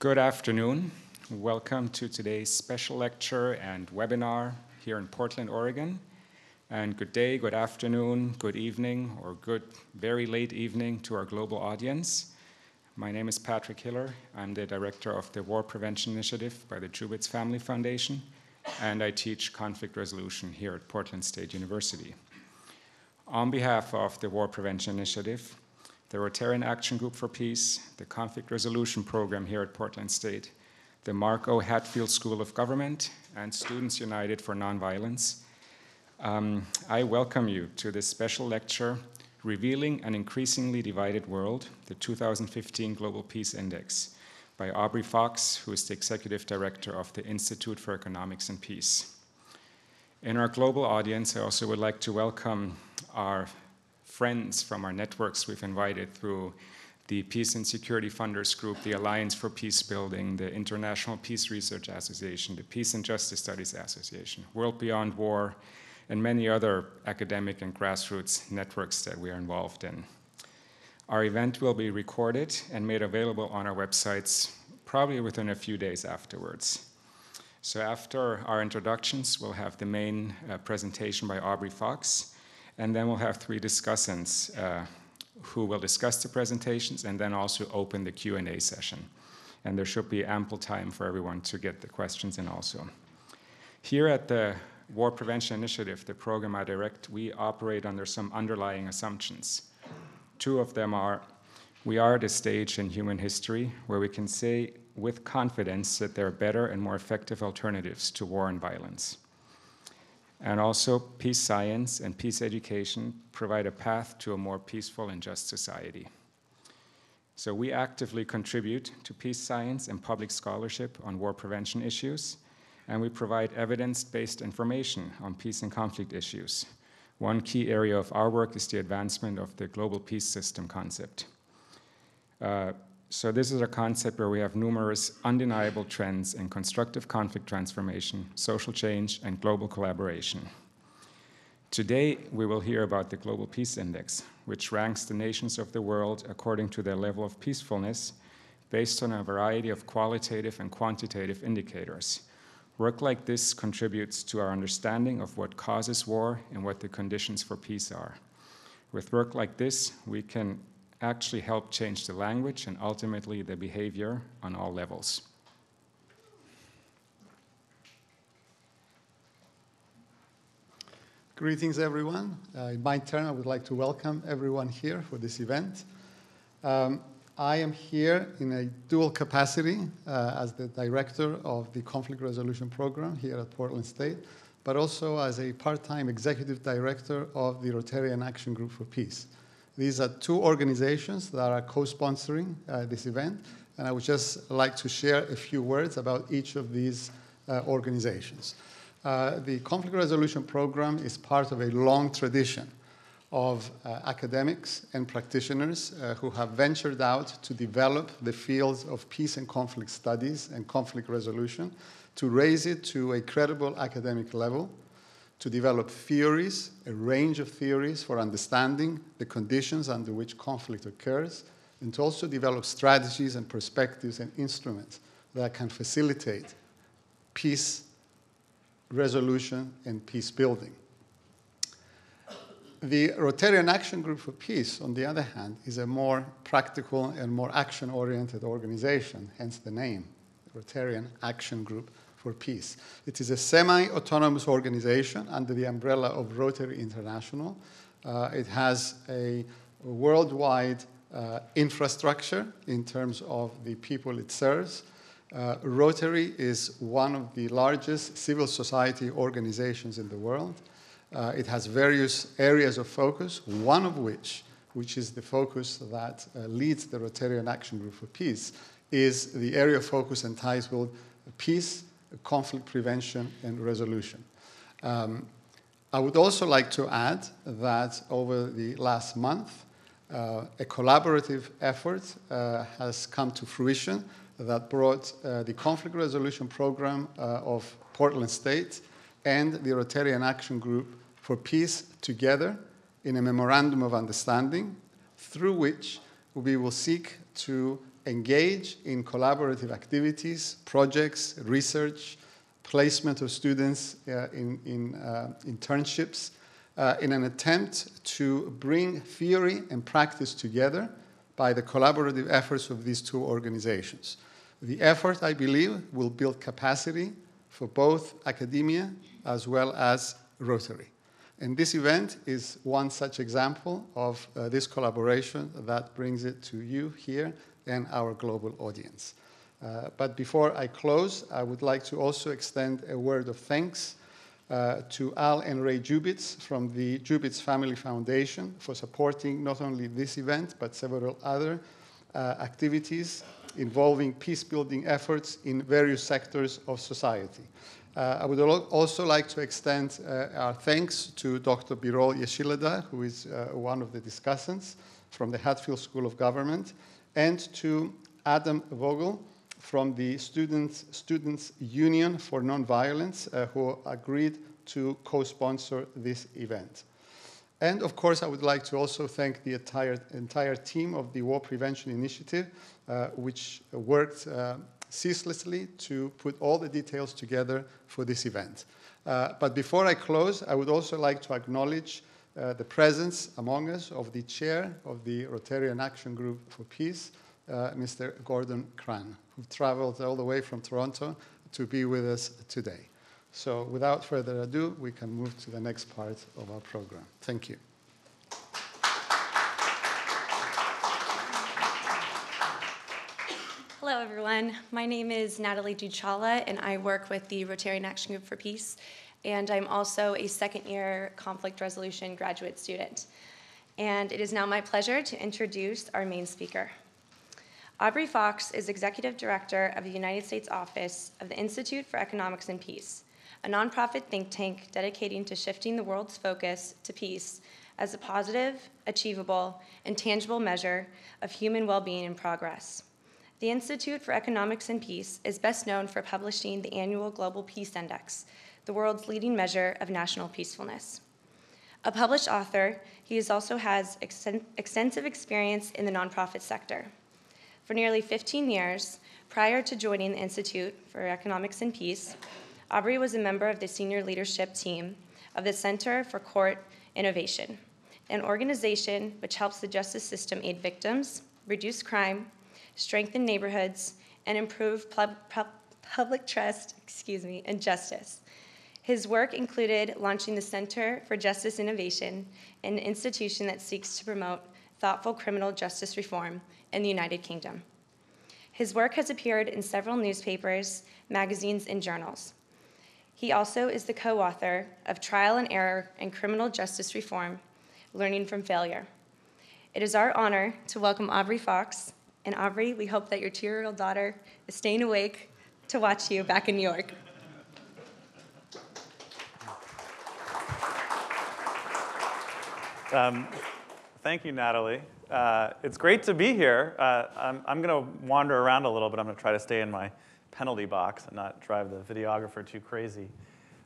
Good afternoon. Welcome to today's special lecture and webinar here in Portland, Oregon. And good day, good afternoon, good evening, or good very late evening to our global audience. My name is Patrick Hiller. I'm the director of the War Prevention Initiative by the Jubitz Family Foundation, and I teach conflict resolution here at Portland State University. On behalf of the War Prevention Initiative, the Rotarian Action Group for Peace, the Conflict Resolution Program here at Portland State, the Mark O. Hatfield School of Government, and Students United for Nonviolence, um, I welcome you to this special lecture, Revealing an Increasingly Divided World, the 2015 Global Peace Index, by Aubrey Fox, who is the Executive Director of the Institute for Economics and Peace. In our global audience, I also would like to welcome our friends from our networks we've invited through the Peace and Security Funders Group, the Alliance for Peace Building, the International Peace Research Association, the Peace and Justice Studies Association, World Beyond War, and many other academic and grassroots networks that we are involved in. Our event will be recorded and made available on our websites probably within a few days afterwards. So after our introductions, we'll have the main uh, presentation by Aubrey Fox, and then we'll have three discussants uh, who will discuss the presentations and then also open the Q&A session. And there should be ample time for everyone to get the questions in also. Here at the War Prevention Initiative, the program I direct, we operate under some underlying assumptions. Two of them are we are at a stage in human history where we can say with confidence that there are better and more effective alternatives to war and violence. And also, peace science and peace education provide a path to a more peaceful and just society. So, we actively contribute to peace science and public scholarship on war prevention issues, and we provide evidence based information on peace and conflict issues. One key area of our work is the advancement of the global peace system concept. Uh, so, this is a concept where we have numerous undeniable trends in constructive conflict transformation, social change, and global collaboration. Today, we will hear about the Global Peace Index, which ranks the nations of the world according to their level of peacefulness based on a variety of qualitative and quantitative indicators. Work like this contributes to our understanding of what causes war and what the conditions for peace are. With work like this, we can actually help change the language and ultimately the behavior on all levels. Greetings, everyone. Uh, in my turn, I would like to welcome everyone here for this event. Um, I am here in a dual capacity uh, as the director of the Conflict Resolution Program here at Portland State, but also as a part time executive director of the Rotarian Action Group for Peace. These are two organizations that are co-sponsoring uh, this event, and I would just like to share a few words about each of these uh, organizations. Uh, the Conflict Resolution Program is part of a long tradition of uh, academics and practitioners uh, who have ventured out to develop the fields of peace and conflict studies and conflict resolution to raise it to a credible academic level to develop theories, a range of theories for understanding the conditions under which conflict occurs, and to also develop strategies and perspectives and instruments that can facilitate peace resolution and peace building. The Rotarian Action Group for Peace, on the other hand, is a more practical and more action oriented organization, hence the name, Rotarian Action Group for Peace. It is a semi autonomous organization under the umbrella of Rotary International. Uh, it has a worldwide uh, infrastructure in terms of the people it serves. Uh, Rotary is one of the largest civil society organizations in the world. Uh, it has various areas of focus, one of which, which is the focus that uh, leads the Rotarian Action Group for Peace, is the area of focus entitled Peace conflict prevention and resolution. Um, I would also like to add that over the last month, uh, a collaborative effort uh, has come to fruition that brought uh, the conflict resolution program uh, of Portland State and the Rotarian Action Group for Peace together in a memorandum of understanding through which we will seek to engage in collaborative activities, projects, research, placement of students uh, in, in uh, internships, uh, in an attempt to bring theory and practice together by the collaborative efforts of these two organizations. The effort, I believe, will build capacity for both academia as well as Rotary. And this event is one such example of uh, this collaboration that brings it to you here and our global audience. Uh, but before I close, I would like to also extend a word of thanks uh, to Al and Ray Jubitz from the Jubitz Family Foundation for supporting not only this event, but several other uh, activities involving peace building efforts in various sectors of society. Uh, I would also like to extend uh, our thanks to Dr. Birol Yeşilada, who is uh, one of the discussants from the Hatfield School of Government, and to Adam Vogel from the Students, Students Union for Nonviolence, uh, who agreed to co-sponsor this event. And of course, I would like to also thank the entire, entire team of the War Prevention Initiative, uh, which worked uh, ceaselessly to put all the details together for this event. Uh, but before I close, I would also like to acknowledge uh, the presence among us of the chair of the Rotarian Action Group for Peace, uh, Mr. Gordon Cran, who traveled all the way from Toronto to be with us today. So without further ado, we can move to the next part of our program. Thank you. Hello, everyone. My name is Natalie Duchala, and I work with the Rotarian Action Group for Peace. And I'm also a second year conflict resolution graduate student. And it is now my pleasure to introduce our main speaker. Aubrey Fox is Executive Director of the United States Office of the Institute for Economics and Peace, a nonprofit think tank dedicating to shifting the world's focus to peace as a positive, achievable, and tangible measure of human well being and progress. The Institute for Economics and Peace is best known for publishing the annual Global Peace Index, the world's leading measure of national peacefulness. A published author, he also has exten- extensive experience in the nonprofit sector. For nearly 15 years, prior to joining the Institute for Economics and Peace, Aubrey was a member of the senior leadership team of the Center for Court Innovation, an organization which helps the justice system aid victims, reduce crime, strengthen neighborhoods, and improve pub- pub- public trust, excuse me, and justice. His work included launching the Center for Justice Innovation, an institution that seeks to promote thoughtful criminal justice reform in the United Kingdom. His work has appeared in several newspapers, magazines, and journals. He also is the co author of Trial and Error and Criminal Justice Reform Learning from Failure. It is our honor to welcome Aubrey Fox and Aubrey, we hope that your two year old daughter is staying awake to watch you back in New York. Um, thank you, Natalie. Uh, it's great to be here. Uh, I'm, I'm going to wander around a little bit. I'm going to try to stay in my penalty box and not drive the videographer too crazy.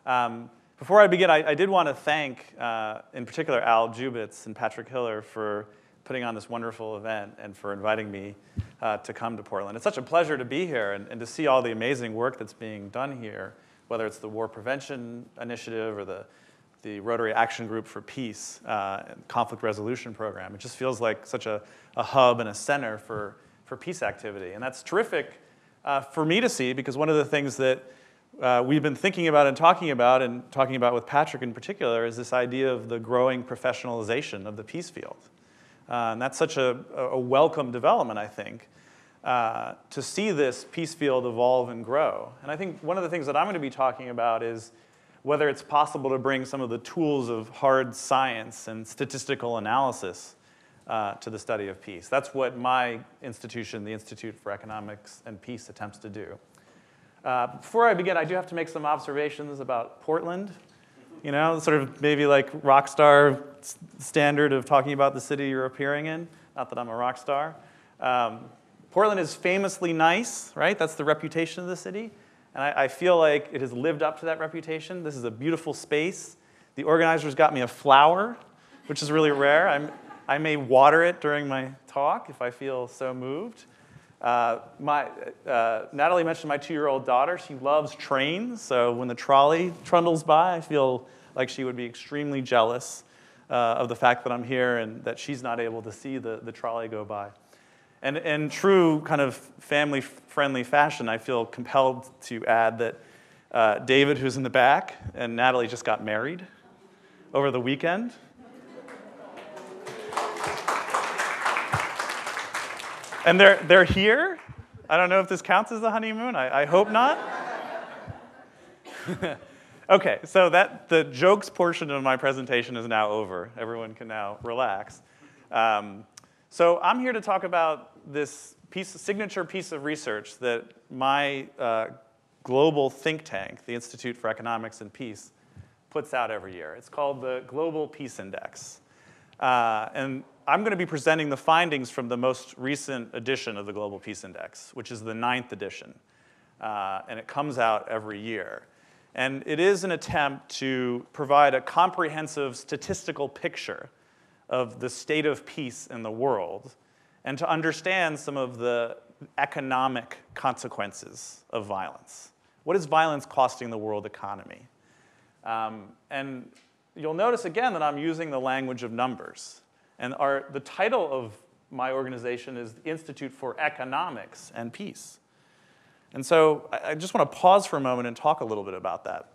Um, before I begin, I, I did want to thank, uh, in particular, Al Jubitz and Patrick Hiller for putting on this wonderful event and for inviting me uh, to come to Portland. It's such a pleasure to be here and, and to see all the amazing work that's being done here, whether it's the War Prevention Initiative or the, the Rotary Action Group for Peace uh, Conflict Resolution Program. It just feels like such a, a hub and a center for, for peace activity. And that's terrific uh, for me to see because one of the things that uh, we've been thinking about and talking about, and talking about with Patrick in particular, is this idea of the growing professionalization of the peace field. Uh, and that's such a, a, welcome development, I think, uh, to see this peace field evolve and grow. And I think one of the things that I'm going to be talking about is whether it's possible to bring some of the tools of hard science and statistical analysis uh, to the study of peace. That's what my institution, the Institute for Economics and Peace, attempts to do. Uh, before I begin, I do have to make some observations about Portland you know, sort of maybe like rock star standard of talking about the city you're appearing in. Not that I'm a rock star. Um, Portland is famously nice, right? That's the reputation of the city. And I, I, feel like it has lived up to that reputation. This is a beautiful space. The organizers got me a flower, which is really rare. I'm, I may water it during my talk if I feel so moved. Uh, my, uh, Natalie mentioned my two-year-old daughter. She loves trains, so when the trolley trundles by, I feel like she would be extremely jealous uh, of the fact that I'm here and that she's not able to see the, the trolley go by. And in true kind of family-friendly fashion, I feel compelled to add that uh, David, who's in the back, and Natalie just got married over the weekend. And they're, they're here. I don't know if this counts as a honeymoon. I, I hope not. okay, so that the jokes portion of my presentation is now over. Everyone can now relax. Um, so I'm here to talk about this piece, signature piece of research that my uh, global think tank, the Institute for Economics and Peace, puts out every year. It's called the Global Peace Index. Uh, and I'm going to be presenting the findings from the most recent edition of the Global Peace Index, which is the ninth edition. Uh, and it comes out every year. And it is an attempt to provide a comprehensive statistical picture of the state of peace in the world and to understand some of the economic consequences of violence. What is violence costing the world economy? Um, and you'll notice again that I'm using the language of numbers. And our, the title of my organization is the Institute for Economics and Peace. And so I, I just want to pause for a moment and talk a little bit about that.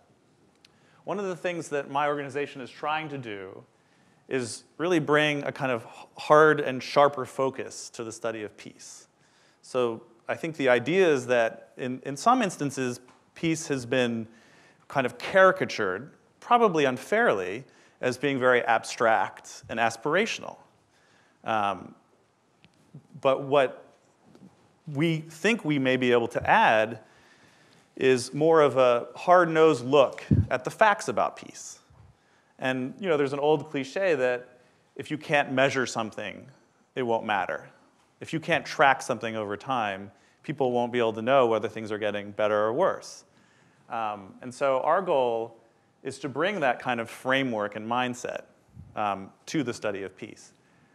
One of the things that my organization is trying to do is really bring a kind of hard and sharper focus to the study of peace. So I think the idea is that in, in some instances, peace has been kind of caricatured, probably unfairly, as being very abstract and aspirational. Um, but what we think we may be able to add is more of a hard nosed look at the facts about peace. And you know, there's an old cliche that if you can't measure something, it won't matter. If you can't track something over time, people won't be able to know whether things are getting better or worse. Um, and so our goal is to bring that kind of framework and mindset um, to the study of peace.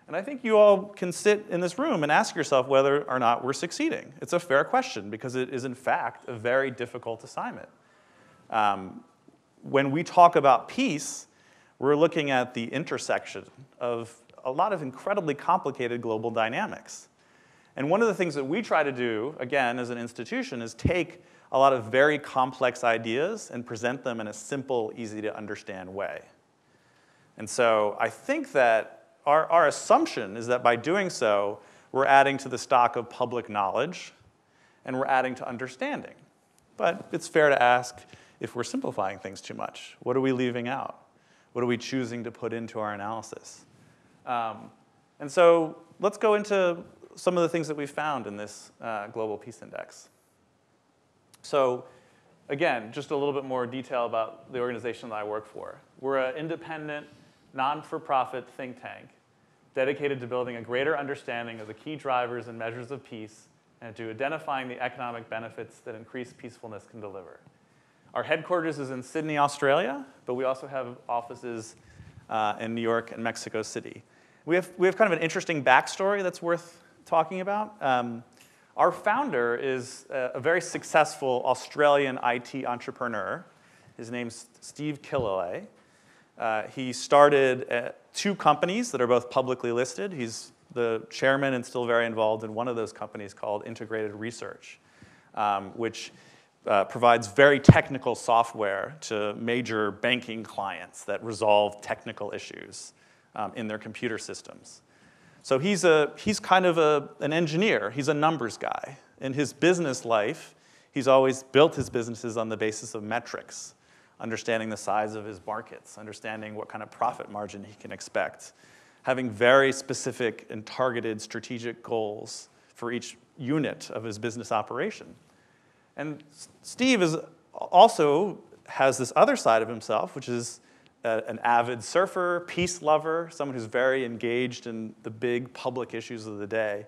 And I think you all can sit in this room and ask yourself whether or not we're succeeding. It's a fair question because it is, in fact, a very difficult assignment. Um, when we talk about peace, we're looking at the intersection of a lot of incredibly complicated global dynamics. And one of the things that we try to do, again, as an institution, is take a lot of very complex ideas and present them in a simple, easy to understand way. And so I think that our, our assumption is that by doing so, we're adding to the stock of public knowledge and we're adding to understanding. But it's fair to ask if we're simplifying things too much. What are we leaving out? What are we choosing to put into our analysis? Um, and so let's go into some of the things that we found in this uh, Global Peace Index. So again, just a little bit more detail about the organization that I work for. We're an independent, non-for-profit think tank dedicated to building a greater understanding of the key drivers and measures of peace and to identifying the economic benefits that increased peacefulness can deliver. Our headquarters is in Sydney, Australia, but we also have offices uh, in New York and Mexico City. We have, we have kind of an interesting backstory that's worth talking about. Um, our founder is a, a, very successful Australian IT entrepreneur. His name's Steve Killelea. Uh, he started uh, two companies that are both publicly listed. He's the chairman and still very involved in one of those companies called Integrated Research, um, which uh, provides very technical software to major banking clients that resolve technical issues um, in their computer systems. So he's, a, he's kind of a, an engineer, he's a numbers guy. In his business life, he's always built his businesses on the basis of metrics, understanding the size of his markets, understanding what kind of profit margin he can expect, having very specific and targeted strategic goals for each unit of his business operation. And Steve is also has this other side of himself, which is a, an avid surfer, peace lover, someone who's very engaged in the big public issues of the day.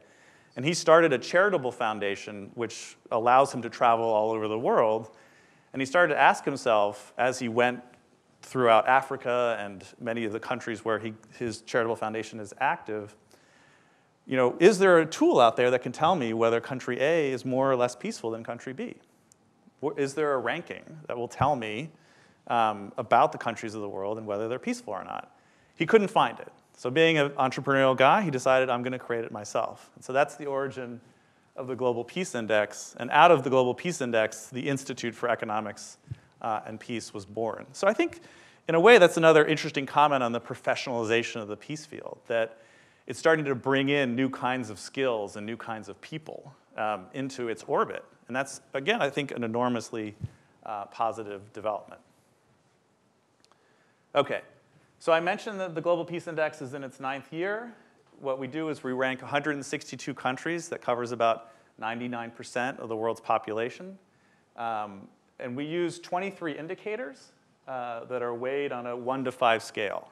And he started a charitable foundation which allows him to travel all over the world. And he started to ask himself as he went throughout Africa and many of the countries where he, his charitable foundation is active, you know, is there a tool out there that can tell me whether country A is more or less peaceful than country B? Is there a ranking that will tell me um, about the countries of the world and whether they're peaceful or not? He couldn't find it. So, being an entrepreneurial guy, he decided I'm going to create it myself. And so that's the origin of the Global Peace Index. And out of the Global Peace Index, the Institute for Economics uh, and Peace was born. So, I think in a way, that's another interesting comment on the professionalization of the peace field, that it's starting to bring in new kinds of skills and new kinds of people um, into its orbit. And that's, again, I think, an enormously uh, positive development. Okay, so I mentioned that the Global Peace Index is in its ninth year. What we do is we rank 162 countries that covers about 99% of the world's population. Um, and we use 23 indicators uh, that are weighed on a one to five scale.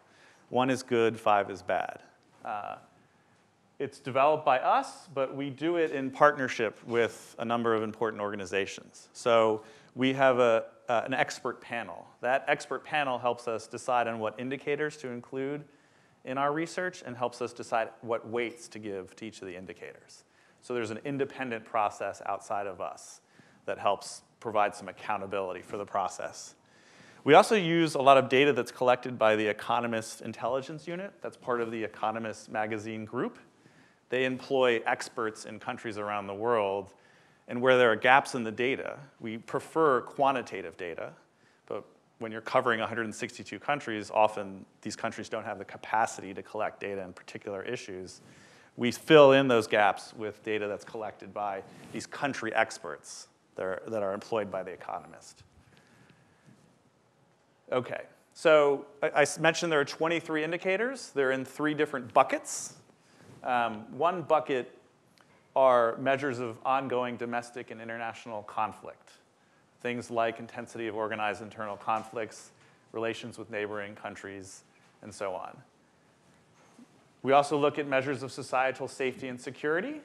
One is good, five is bad. Uh, it's developed by us, but we do it in partnership with a number of important organizations. So we have a, uh, an expert panel. That expert panel helps us decide on what indicators to include in our research and helps us decide what weights to give to each of the indicators. So there's an independent process outside of us that helps provide some accountability for the process. We also use a lot of data that's collected by the Economist Intelligence Unit. That's part of the Economist magazine group. They employ experts in countries around the world. And where there are gaps in the data, we prefer quantitative data. But when you're covering 162 countries, often these countries don't have the capacity to collect data in particular issues. We fill in those gaps with data that's collected by these country experts that are, that are employed by The Economist. Okay, so I, I, mentioned there are 23 indicators. They're in three different buckets. Um, one bucket are measures of ongoing domestic and international conflict. Things like intensity of organized internal conflicts, relations with neighboring countries, and so on. We also look at measures of societal safety and security,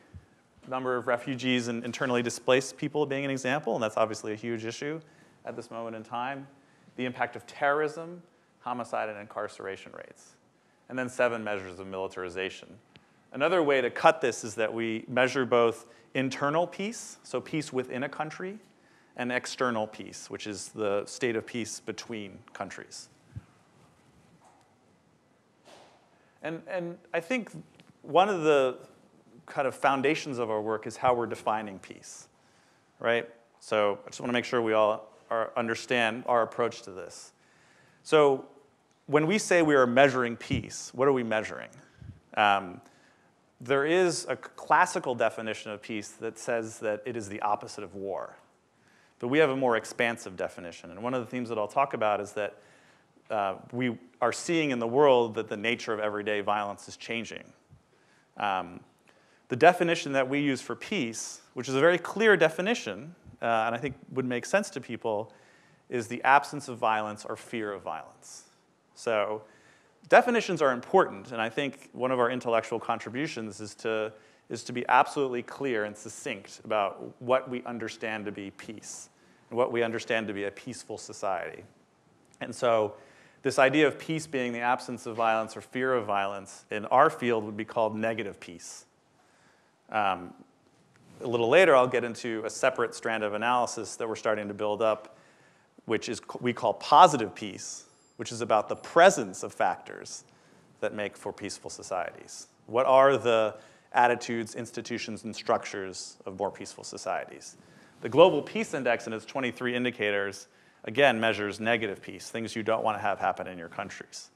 number of refugees and internally displaced people being an example, and that's obviously a huge issue at this moment in time the impact of terrorism, homicide, and incarceration rates. And then seven measures of militarization. Another way to cut this is that we measure both internal peace, so peace within a country, and external peace, which is the state of peace between countries. And, and I think one of the kind of foundations of our work is how we're defining peace, right? So I just want to make sure we all our, understand our approach to this. So, when we say we are measuring peace, what are we measuring? Um, there is a classical definition of peace that says that it is the opposite of war. But we have a more expansive definition. And one of the themes that I'll talk about is that uh, we are seeing in the world that the nature of everyday violence is changing. Um, the definition that we use for peace, which is a very clear definition, uh, and I think would make sense to people, is the absence of violence or fear of violence. So definitions are important, and I think one of our intellectual contributions is to, is to be absolutely clear and succinct about what we understand to be peace and what we understand to be a peaceful society. And so this idea of peace being the absence of violence or fear of violence in our field would be called negative peace. Um, a little later, I'll get into a separate strand of analysis that we're starting to build up, which is we call positive peace, which is about the presence of factors that make for peaceful societies. What are the attitudes, institutions, and structures of more peaceful societies? The Global Peace Index and its 23 indicators, again, measures negative peace, things you don't want to have happen in your countries.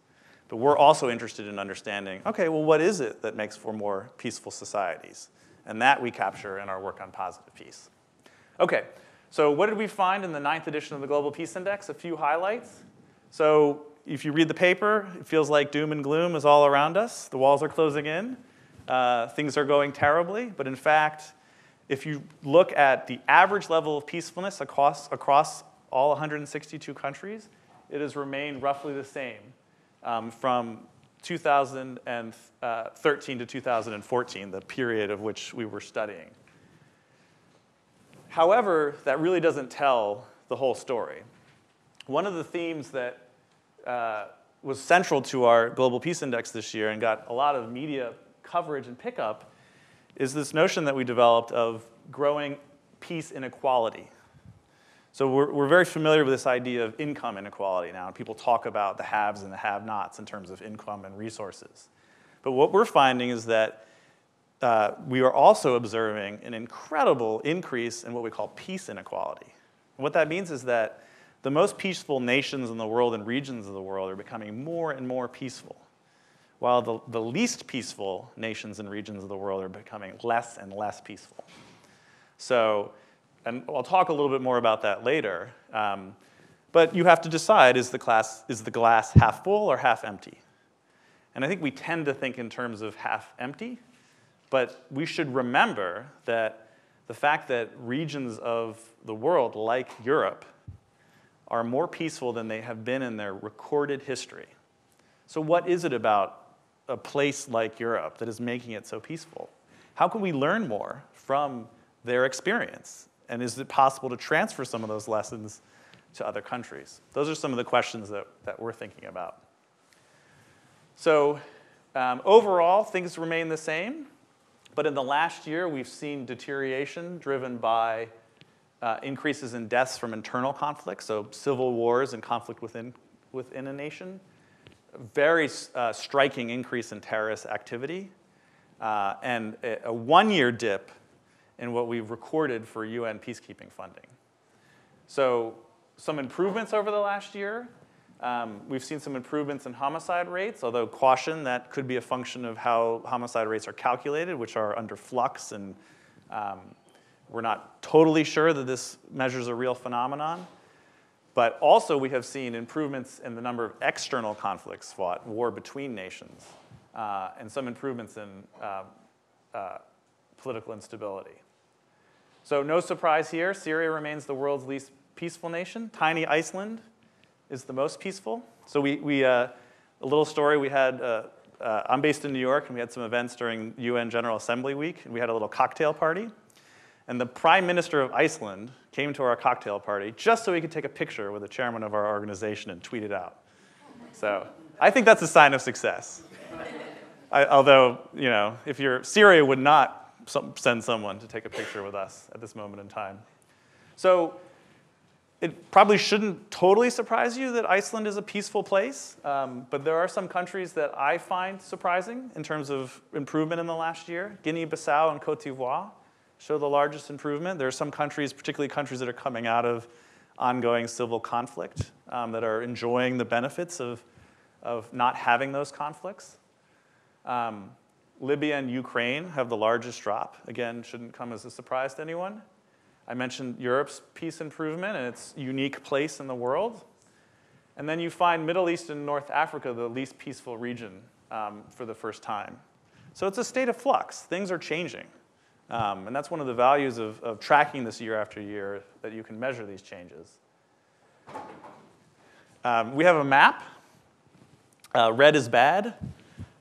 But we're also interested in understanding okay, well, what is it that makes for more peaceful societies? And that we capture in our work on positive peace. Okay, so what did we find in the ninth edition of the Global Peace Index? A few highlights. So if you read the paper, it feels like doom and gloom is all around us. The walls are closing in. Uh, things are going terribly. But in fact, if you look at the average level of peacefulness across, across all 162 countries, it has remained roughly the same um, from 2013 to 2014, the period of which we were studying. However, that really doesn't tell the whole story. One of the themes that uh, was central to our Global Peace Index this year and got a lot of media coverage and pickup is this notion that we developed of growing peace inequality. So we're, we're very familiar with this idea of income inequality now, people talk about the haves and the have-nots in terms of income and resources. But what we're finding is that uh, we are also observing an incredible increase in what we call peace inequality. And what that means is that the most peaceful nations in the world and regions of the world are becoming more and more peaceful, while the, the least peaceful nations and regions of the world are becoming less and less peaceful. So, and I'll talk a little bit more about that later. Um, but you have to decide is the, class, is the glass half full or half empty? And I think we tend to think in terms of half empty, but we should remember that the fact that regions of the world, like Europe, are more peaceful than they have been in their recorded history. So, what is it about a place like Europe that is making it so peaceful? How can we learn more from their experience? And is it possible to transfer some of those lessons to other countries? Those are some of the questions that, that we're thinking about. So, um, overall, things remain the same, but in the last year, we've seen deterioration driven by uh, increases in deaths from internal conflicts, so civil wars and conflict within, within a nation. Very uh, striking increase in terrorist activity, uh, and a, a one year dip in what we've recorded for UN peacekeeping funding. So, some improvements over the last year. Um, we've seen some improvements in homicide rates, although caution that could be a function of how homicide rates are calculated, which are under flux, and um, we're not totally sure that this measures a real phenomenon. But also, we have seen improvements in the number of external conflicts fought, war between nations, uh, and some improvements in uh, uh, political instability. So, no surprise here, Syria remains the world's least peaceful nation. Tiny Iceland is the most peaceful. So we, we uh, a little story, we had, uh, uh, I'm based in New York, and we had some events during UN General Assembly Week, and we had a little cocktail party. And the Prime Minister of Iceland came to our cocktail party just so he could take a picture with the chairman of our organization and tweet it out. So I think that's a sign of success. I, although, you know, if you're, Syria would not send someone to take a picture with us at this moment in time. So it probably shouldn't totally surprise you that Iceland is a peaceful place, um, but there are some countries that I find surprising in terms of improvement in the last year. Guinea Bissau and Cote d'Ivoire show the largest improvement. There are some countries, particularly countries that are coming out of ongoing civil conflict, um, that are enjoying the benefits of, of not having those conflicts. Um, Libya and Ukraine have the largest drop. Again, shouldn't come as a surprise to anyone. I mentioned Europe's peace improvement and its unique place in the world. And then you find Middle East and North Africa the least peaceful region um, for the first time. So it's a state of flux. Things are changing. Um, and that's one of the values of, of tracking this year after year, that you can measure these changes. Um, we have a map. Uh, red is bad.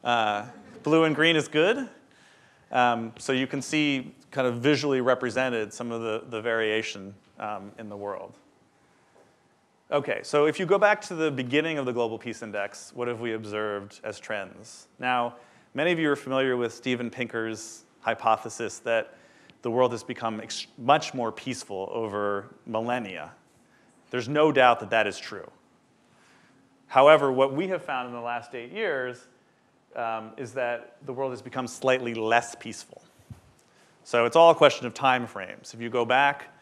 Uh, blue and green is good. Um, so you can see kind of visually represented some of the, the variation um, in the world. Okay, so if you go back to the beginning of the Global Peace Index, what have we observed as trends? Now, many of you are familiar with Steven Pinker's hypothesis that the world has become much more peaceful over millennia. There's no doubt that that is true. However, what we have found in the last eight years um, is that the world has become slightly less peaceful. So it's all a question of time frames. If you go back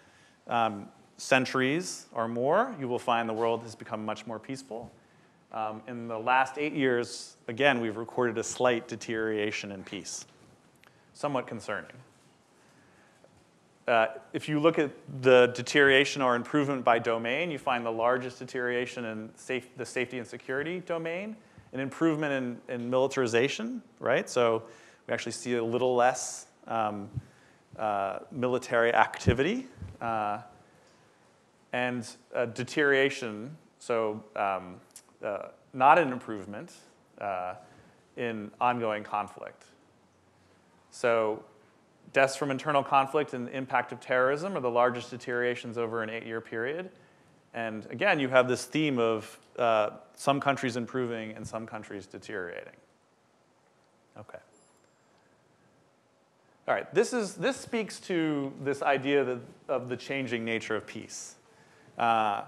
um, centuries or more, you will find the world has become much more peaceful. Um, in the last eight years, again, we've recorded a slight deterioration in peace. Somewhat concerning. Uh, if you look at the deterioration or improvement by domain, you find the largest deterioration in safe, the safety and security domain, an improvement in, in militarization, right? So we actually see a little less um, uh, military activity uh, and deterioration, so um, uh, not an improvement uh, in ongoing conflict. So deaths from internal conflict and the impact of terrorism are the largest deteriorations over an eight-year period. And again, you have this theme of uh, some countries improving and some countries deteriorating. Okay. All right, this, is, this speaks to this idea that, of the changing nature of peace. Uh,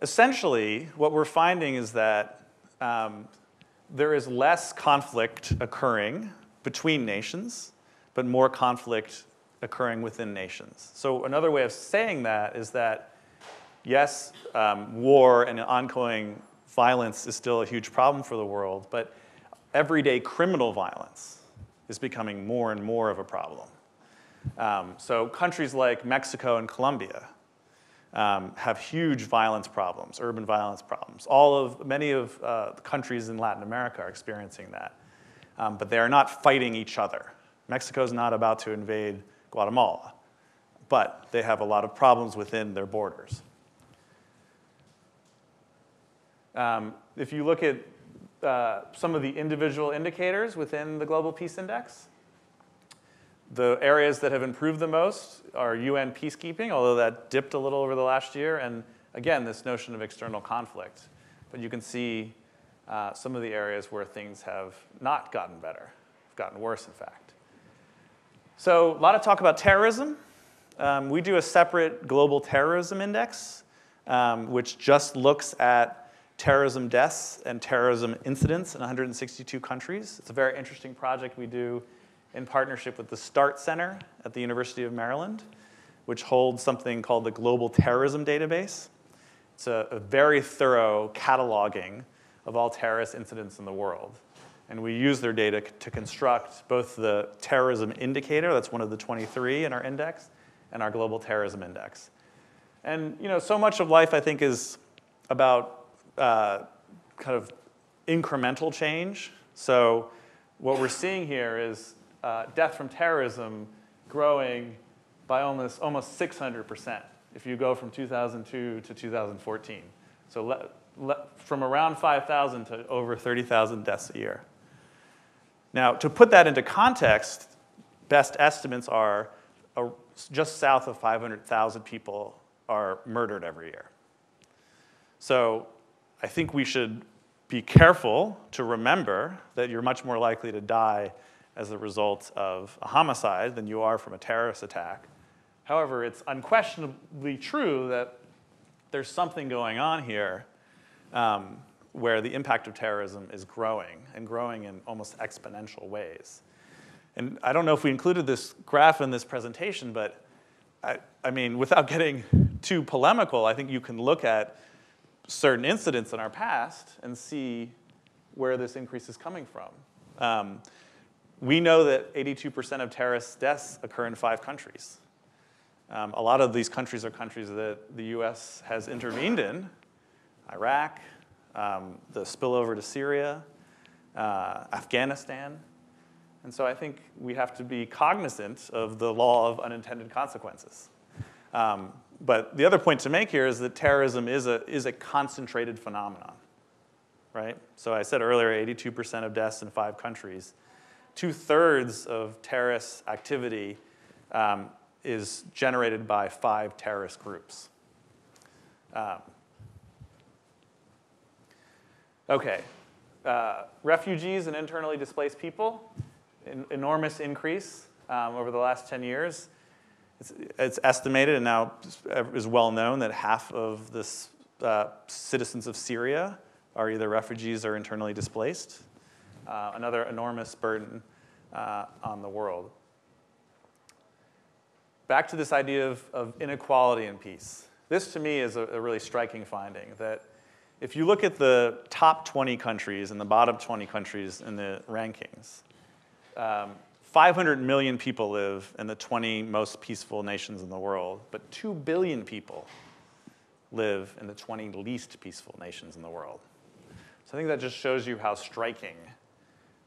essentially, what we're finding is that um, there is less conflict occurring between nations, but more conflict occurring within nations. So, another way of saying that is that, yes, um, war and ongoing violence is still a huge problem for the world, but everyday criminal violence is becoming more and more of a problem. Um, so countries like Mexico and Colombia um, have huge violence problems, urban violence problems. All of many of uh, the countries in Latin America are experiencing that, um, but they are not fighting each other. Mexico is not about to invade Guatemala, but they have a lot of problems within their borders. Um, if you look at uh, some of the individual indicators within the Global Peace Index. The areas that have improved the most are UN peacekeeping, although that dipped a little over the last year, and again, this notion of external conflict. But you can see uh, some of the areas where things have not gotten better, have gotten worse, in fact. So, a lot of talk about terrorism. Um, we do a separate global terrorism index, um, which just looks at terrorism deaths and terrorism incidents in 162 countries. It's a very interesting project we do in partnership with the START Center at the University of Maryland, which holds something called the Global Terrorism Database. It's a, a very thorough cataloging of all terrorist incidents in the world. And we use their data to construct both the terrorism indicator, that's one of the 23 in our index, and our global terrorism index. And you know, so much of life, I think, is about uh, kind of incremental change. So what we're seeing here is uh, death from terrorism growing by almost, almost 600% if you go from 2002 to 2014. So le- le- from around 5,000 to over 30,000 deaths a year. Now, to put that into context, best estimates are uh, just south of 500,000 people are murdered every year. So I think we should be careful to remember that you're much more likely to die as a result of a homicide than you are from a terrorist attack. However, it's unquestionably true that there's something going on here um, where the impact of terrorism is growing and growing in almost exponential ways. And I don't know if we included this graph in this presentation, but I, I mean, without getting too polemical, I think you can look at certain incidents in our past and see where this increase is coming from. Um, we know that 82% of terrorist deaths occur in five countries. Um, a lot of these countries are countries that the US has intervened in Iraq, um, the spillover to Syria, uh, Afghanistan. And so I think we have to be cognizant of the law of unintended consequences. Um, but the other point to make here is that terrorism is a, is a concentrated phenomenon, right? So I said earlier 82% of deaths in five countries. Two thirds of terrorist activity um, is generated by five terrorist groups. Um, okay, uh, refugees and internally displaced people, enormous increase um, over the last 10 years. It's, it's estimated and now is well known that half of the uh, citizens of Syria are either refugees or internally displaced. Uh, another enormous burden uh, on the world. Back to this idea of, of inequality and peace. This to me is a, a, really striking finding that if you look at the top 20 countries and the bottom 20 countries in the rankings, um, 500 million people live in the 20 most peaceful nations in the world, but 2 billion people live in the 20 least peaceful nations in the world. So I think that just shows you how striking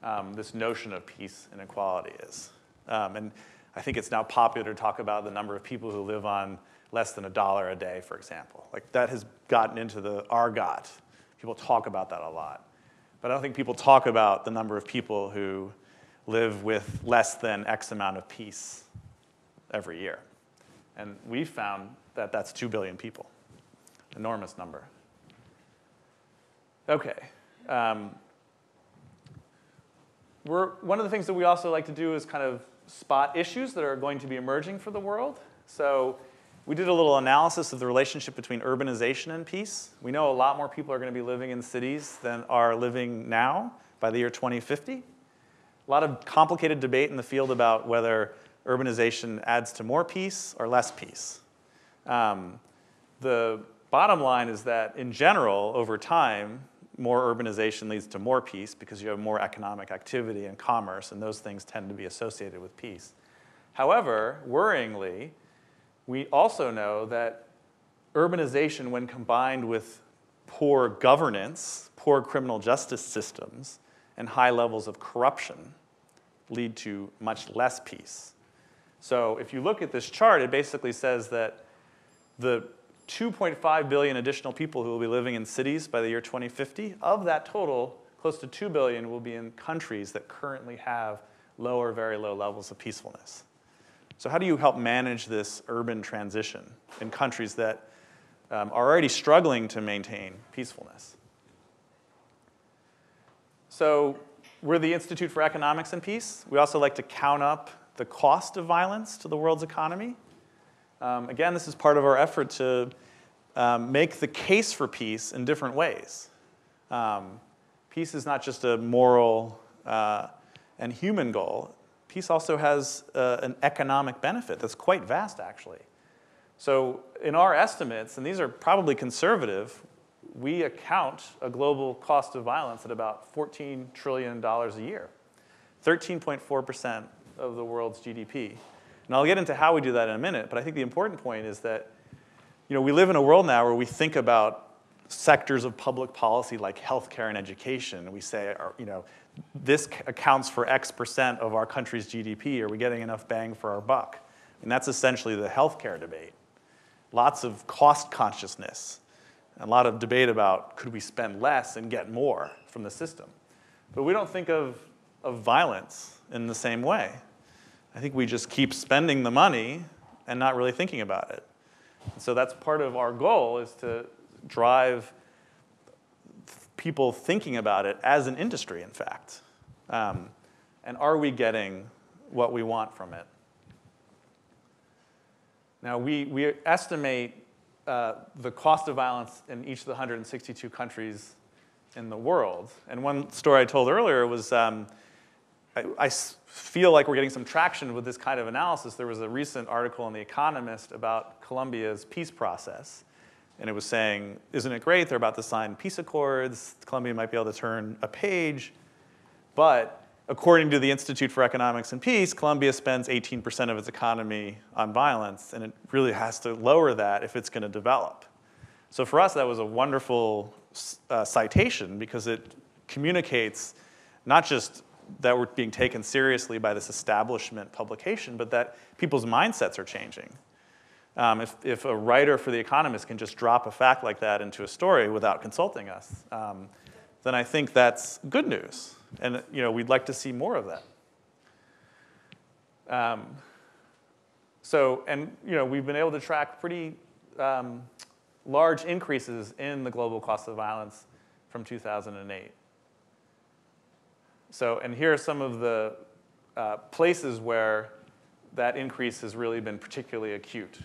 um, this notion of peace and equality is. Um, and I think it's now popular to talk about the number of people who live on less than a dollar a day, for example. Like that has gotten into the argot. People talk about that a lot. But I don't think people talk about the number of people who live with less than X amount of peace every year. And we found that that's 2 billion people. Enormous number. Okay. Um, we're, one of the things that we also like to do is kind of spot issues that are going to be emerging for the world. So we did a little analysis of the relationship between urbanization and peace. We know a lot more people are going to be living in cities than are living now by the year 2050. A lot of complicated debate in the field about whether urbanization adds to more peace or less peace. Um, the bottom line is that in general, over time, more urbanization leads to more peace because you have more economic activity and commerce, and those things tend to be associated with peace. However, worryingly, we also know that urbanization, when combined with poor governance, poor criminal justice systems, and high levels of corruption, lead to much less peace. So if you look at this chart, it basically says that the 2.5 billion additional people who will be living in cities by the year 2050, of that total, close to 2 billion will be in countries that currently have low or very low levels of peacefulness. So how do you help manage this urban transition in countries that um, are already struggling to maintain peacefulness? So we're the Institute for Economics and Peace. We also like to count up the cost of violence to the world's economy. Um, again, this is part of our effort to um, make the case for peace in different ways. Um, peace is not just a moral uh, and human goal. Peace also has uh, an economic benefit that's quite vast, actually. So, in our estimates, and these are probably conservative, we account a global cost of violence at about $14 trillion a year, 13.4% of the world's GDP. And I'll get into how we do that in a minute, but I think the important point is that you know, we live in a world now where we think about sectors of public policy like healthcare and education. We say, you know, this accounts for X percent of our country's GDP. Are we getting enough bang for our buck? And that's essentially the healthcare debate. Lots of cost consciousness, a lot of debate about could we spend less and get more from the system. But we don't think of, of violence in the same way. I think we just keep spending the money and not really thinking about it. So that's part of our goal is to drive people thinking about it as an industry, in fact. Um, and are we getting what we want from it? Now, we, we estimate uh, the cost of violence in each of the 162 countries in the world. And one story I told earlier was um, I, I feel like we're getting some traction with this kind of analysis. There was a recent article in The Economist about Colombia's peace process. And it was saying, isn't it great? They're about to sign peace accords. Colombia might be able to turn a page. But according to the Institute for Economics and Peace, Colombia spends 18% of its economy on violence, and it really has to lower that if it's going to develop. So for us, that was a wonderful uh, citation because it communicates not just that we're being taken seriously by this establishment publication, but that people's mindsets are changing. Um, if, if a writer for The Economist can just drop a fact like that into a story without consulting us, um, then I think that's good news. And you know, we'd like to see more of that. Um, so, and you know, we've been able to track pretty um, large increases in the global cost of violence from 2008. So, and here are some of the uh, places where that increase has really been particularly acute.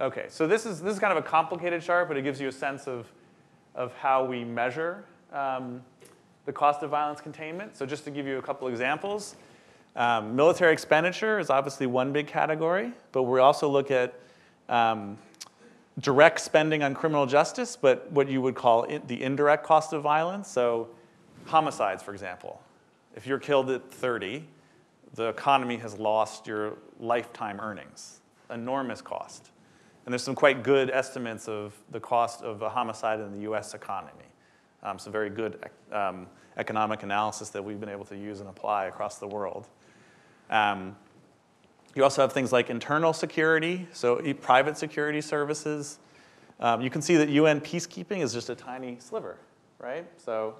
Okay, so this is, this is kind of a complicated chart, but it gives you a sense of, of how we measure um, the cost of violence containment. So just to give you a couple examples, um, military expenditure is obviously one big category, but we also look at um, direct spending on criminal justice, but what you would call the indirect cost of violence. So, homicides, for example. If you're killed at 30, the economy has lost your lifetime earnings. Enormous cost. And there's some quite good estimates of the cost of a homicide in the US economy. Um, some very good um, economic analysis that we've been able to use and apply across the world. Um, you also have things like internal security, so private security services. Um, you can see that UN peacekeeping is just a tiny sliver, right? So,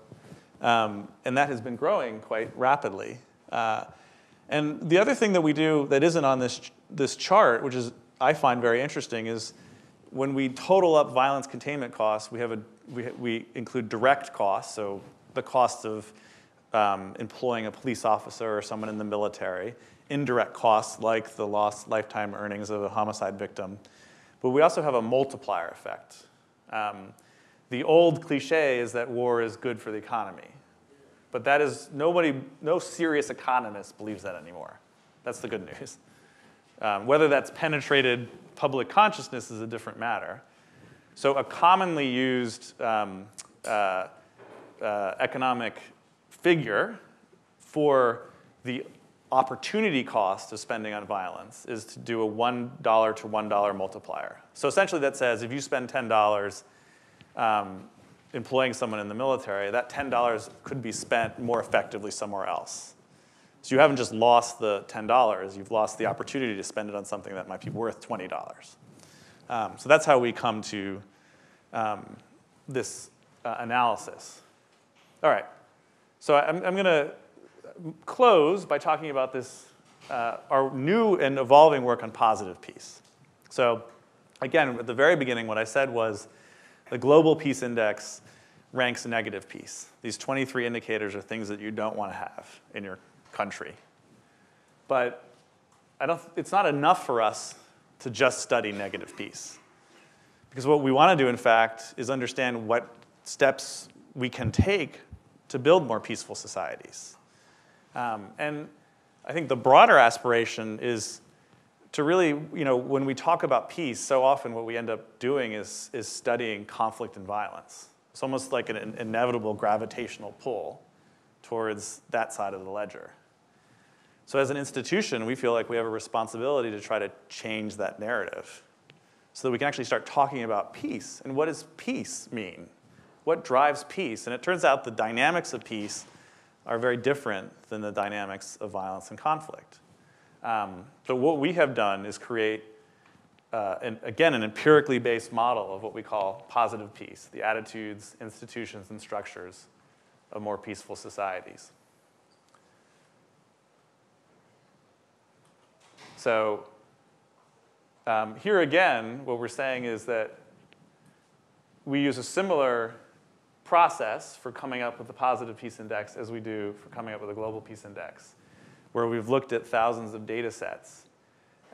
um, and that has been growing quite rapidly. Uh, and the other thing that we do that isn't on this, this chart, which is I find very interesting, is when we total up violence containment costs, we, have a, we, we include direct costs, so the cost of um, employing a police officer or someone in the military, indirect costs like the lost lifetime earnings of a homicide victim. But we also have a multiplier effect. Um, the old cliche is that war is good for the economy. But that is, nobody, no serious economist believes that anymore. That's the good news. Um, whether that's penetrated public consciousness is a different matter. So, a commonly used um, uh, uh, economic figure for the opportunity cost of spending on violence is to do a $1 to $1 multiplier. So, essentially, that says if you spend $10 um, employing someone in the military, that $10 could be spent more effectively somewhere else. So you haven't just lost the $10, you've lost the opportunity to spend it on something that might be worth $20. Um, so that's how we come to um, this uh, analysis. All right, so I'm, I'm going to close by talking about this, uh, our new and evolving work on positive peace. So again, at the very beginning, what I said was the Global Peace Index ranks negative peace. These 23 indicators are things that you don't want to have in your country. But I don't, it's not enough for us to just study negative peace. Because what we want to do, in fact, is understand what steps we can take to build more peaceful societies. Um, and I think the broader aspiration is to really, you know, when we talk about peace, so often what we end up doing is, is studying conflict and violence. It's almost like an inevitable gravitational pull towards that side of the ledger. So, as an institution, we feel like we have a responsibility to try to change that narrative so that we can actually start talking about peace. And what does peace mean? What drives peace? And it turns out the dynamics of peace are very different than the dynamics of violence and conflict. Um, but what we have done is create, uh, an, again, an empirically based model of what we call positive peace, the attitudes, institutions, and structures of more peaceful societies. So um, here again, what we're saying is that we use a similar process for coming up with the positive peace index as we do for coming up with a global peace index where we've looked at thousands of data sets.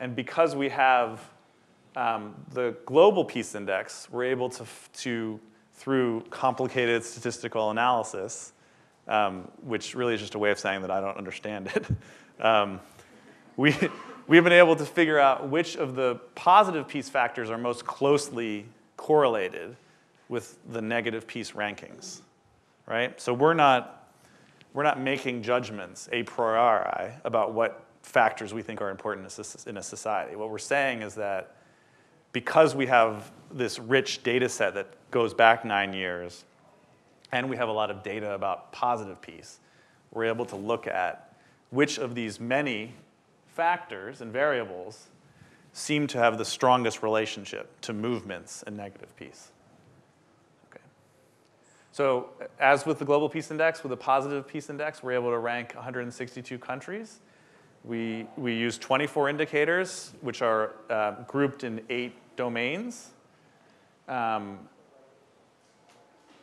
And because we have um, the global peace index, we're able to, to through complicated statistical analysis, um, which really is just a way of saying that I don't understand it, um, we, we've been able to figure out which of the positive peace factors are most closely correlated with the negative peace rankings, right? So we're not we're not making judgments a priori about what factors we think are important in a society. What we're saying is that because we have this rich data set that goes back nine years, and we have a lot of data about positive peace, we're able to look at which of these many factors and variables seem to have the strongest relationship to movements and negative peace. So as with the Global Peace Index, with the positive peace index, we're able to rank 162 countries. We, we use 24 indicators, which are uh, grouped in eight domains. Um,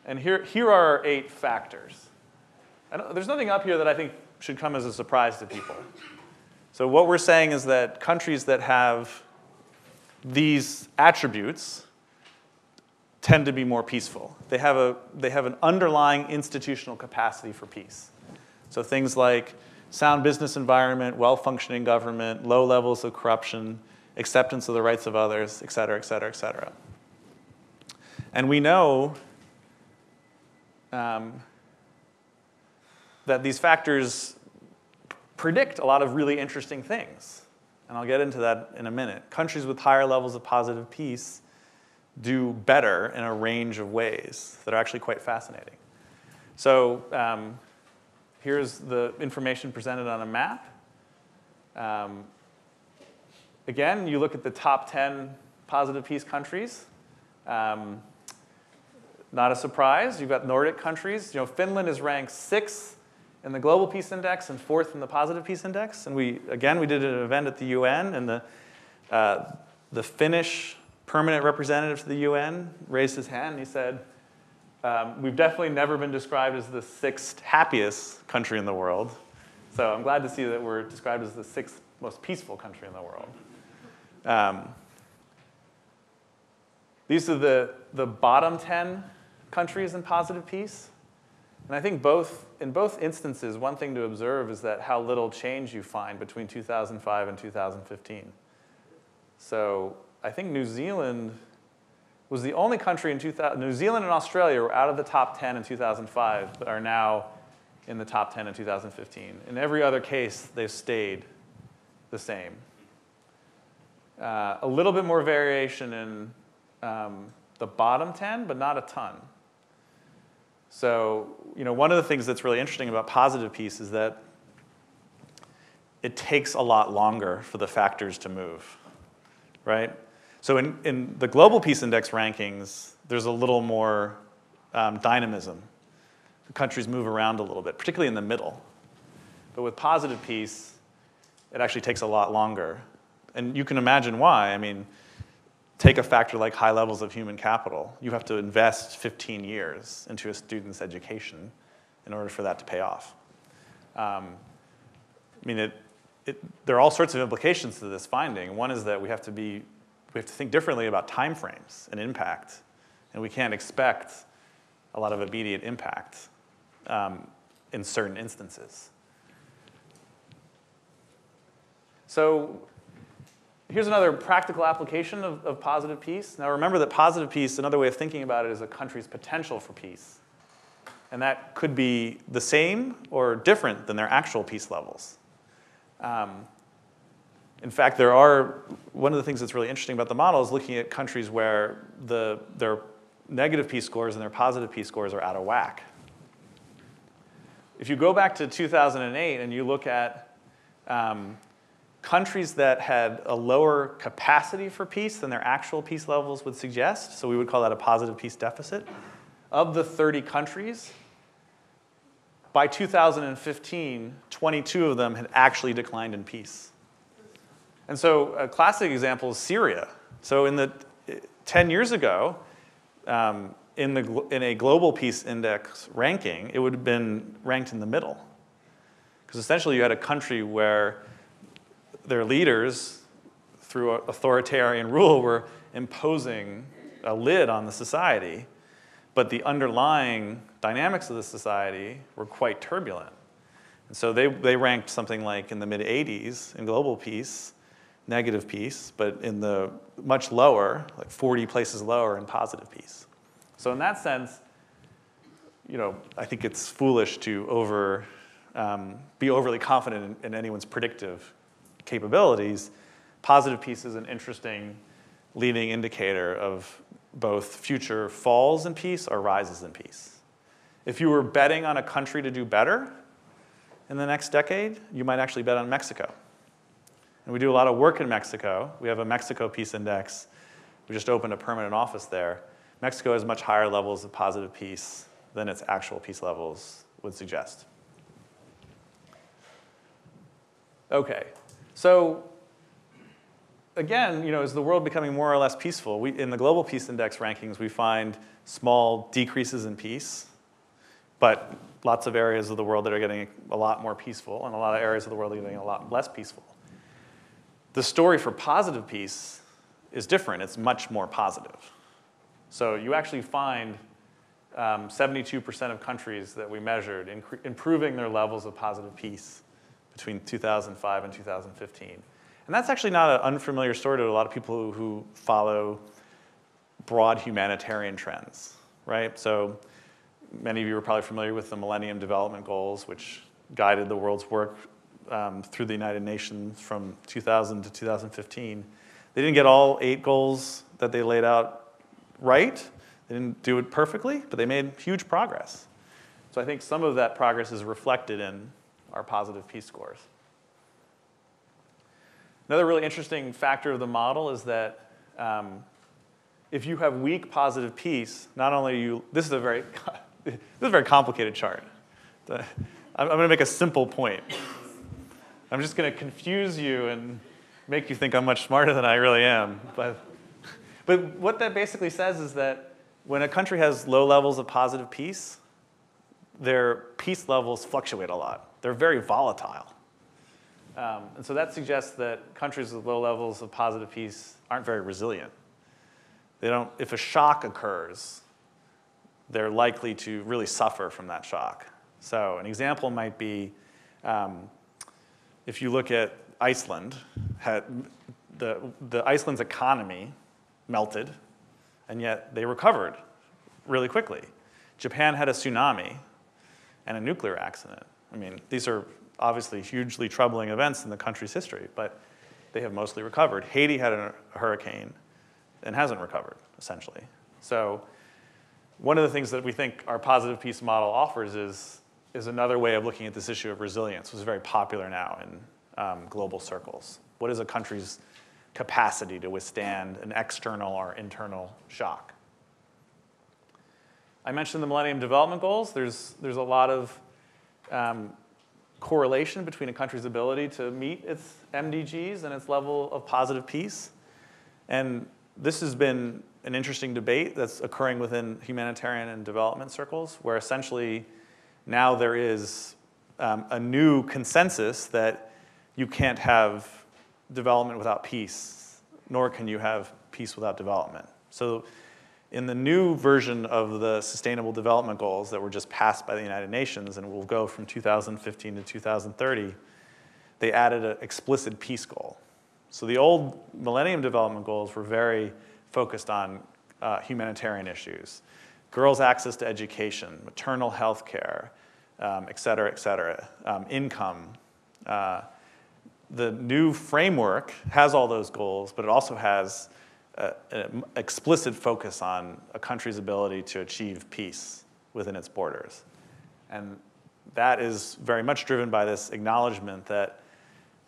and here, here are our eight factors. there's nothing up here that I think should come as a surprise to people. So what we're saying is that countries that have these attributes tend to be more peaceful. They have, a, they have an underlying institutional capacity for peace. So things like sound business environment, well-functioning government, low levels of corruption, acceptance of the rights of others, et cetera, et cetera, et cetera. And we know um, that these factors predict a lot of really interesting things. And I'll get into that in a minute. Countries with higher levels of positive peace do better in a range of ways that are actually quite fascinating. So um, here's the information presented on a map. Um, again, you look at the top 10 positive peace countries. Um, not a surprise, you've got Nordic countries. You know, Finland is ranked sixth in the Global Peace Index and fourth in the Positive Peace Index. And we, again, we did an event at the UN, and the, uh, the Finnish permanent representative to the UN raised his hand and he said, Um, we've definitely never been described as the sixth happiest country in the world. So I'm glad to see that we're described as the sixth most peaceful country in the world. Um, these are the, the bottom 10 countries in positive peace. And I think both, in both instances, one thing to observe is that how little change you find between 2005 and 2015. So I think New Zealand was the only country in 2000, New Zealand and Australia were out of the top 10 in 2005, but are now in the top 10 in 2015. In every other case, they've stayed the same. Uh, a little bit more variation in um, the bottom 10, but not a ton. So, you know, one of the things that's really interesting about positive peace is that it takes a lot longer for the factors to move, right? So in, in the Global Peace Index rankings, there's a little more um, dynamism. The countries move around a little bit, particularly in the middle. But with positive peace, it actually takes a lot longer. And you can imagine why. I mean, take a factor like high levels of human capital. You have to invest 15 years into a student's education in order for that to pay off. Um, I mean, it, it, there are all sorts of implications to this finding. One is that we have to be we have to think differently about timeframes and impact. And we can't expect a lot of immediate impact um, in certain instances. So here's another practical application of, of, positive peace. Now remember that positive peace, another way of thinking about it is a country's potential for peace. And that could be the same or different than their actual peace levels. Um, in fact, there are, one of the things that's really interesting about the model is looking at countries where the, their negative peace scores and their positive peace scores are out of whack. If you go back to 2008 and you look at um, countries that had a lower capacity for peace than their actual peace levels would suggest, so we would call that a positive peace deficit, of the 30 countries, by 2015, 22 of them had actually declined in peace. And so a classic example is Syria. So in the 10 years ago, um, in, the, in a global peace index ranking, it would have been ranked in the middle. Because essentially you had a country where their leaders, through authoritarian rule, were imposing a lid on the society, but the underlying dynamics of the society were quite turbulent. And so they, they ranked something like in the mid 80s in global peace negative peace, but in the much lower, like 40 places lower in positive peace. So in that sense, you know, I think it's foolish to over, um, be overly confident in, in anyone's predictive capabilities. Positive peace is an interesting leading indicator of both future falls in peace or rises in peace. If you were betting on a country to do better in the next decade, you might actually bet on Mexico. And we do a lot of work in Mexico. We have a Mexico Peace Index. We just opened a permanent office there. Mexico has much higher levels of positive peace than its actual peace levels would suggest. Okay, so again, you know, is the world becoming more or less peaceful? We, in the Global Peace Index rankings, we find small decreases in peace, but lots of areas of the world that are getting a lot more peaceful, and a lot of areas of the world are getting a lot less peaceful. The story for positive peace is different. It's much more positive. So you actually find 72% um, of countries that we measured improving their levels of positive peace between 2005 and 2015. And that's actually not an unfamiliar story to a lot of people who follow broad humanitarian trends, right? So many of you are probably familiar with the Millennium Development Goals, which guided the world's work um, through the United Nations from 2000 to 2015. They didn't get all eight goals that they laid out right. They didn't do it perfectly, but they made huge progress. So I think some of that progress is reflected in our positive peace scores. Another really interesting factor of the model is that um, if you have weak positive peace, not only you, this is a very, this is a very complicated chart. I'm going to make a simple point. I'm just going to confuse you and make you think I'm much smarter than I really am. But, but what that basically says is that when a country has low levels of positive peace, their peace levels fluctuate a lot. They're very volatile. Um, and so that suggests that countries with low levels of positive peace aren't very resilient. They don't, if a shock occurs, they're likely to really suffer from that shock. So an example might be um, if you look at Iceland, had the, the Iceland's economy melted, and yet they recovered really quickly. Japan had a tsunami and a nuclear accident. I mean, these are obviously hugely troubling events in the country's history, but they have mostly recovered. Haiti had a hurricane and hasn't recovered, essentially. So one of the things that we think our positive peace model offers is, is another way of looking at this issue of resilience, which is very popular now in um, global circles. What is a country's capacity to withstand an external or internal shock? I mentioned the Millennium Development Goals. There's, there's a lot of um, correlation between a country's ability to meet its MDGs and its level of positive peace. And this has been an interesting debate that's occurring within humanitarian and development circles, where essentially now there is um, a new consensus that you can't have development without peace, nor can you have peace without development. So in the new version of the Sustainable Development Goals that were just passed by the United Nations and will go from 2015 to 2030, they added an explicit peace goal. So the old Millennium Development Goals were very focused on uh, humanitarian issues, girls' access to education, maternal health care, um, et cetera, et cetera, um, income. Uh, the new framework has all those goals, but it also has an explicit focus on a country's ability to achieve peace within its borders. And that is very much driven by this acknowledgement that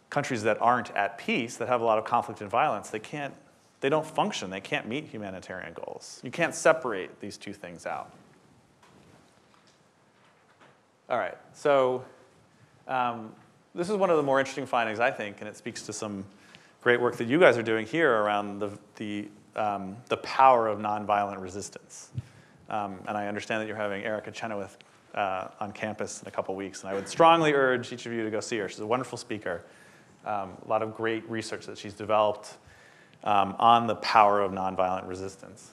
countries that aren't at peace, that have a lot of conflict and violence, they can't, they don't function, they can't meet humanitarian goals. You can't separate these two things out. All right, so um, this is one of the more interesting findings, I think, and it speaks to some great work that you guys are doing here around the, the, um, the power of nonviolent resistance. Um, and I understand that you're having Erica Chenoweth uh, on campus in a couple weeks, and I would strongly urge each of you to go see her. She's a wonderful speaker. Um, a lot of great research that she's developed um, on the power of nonviolent resistance.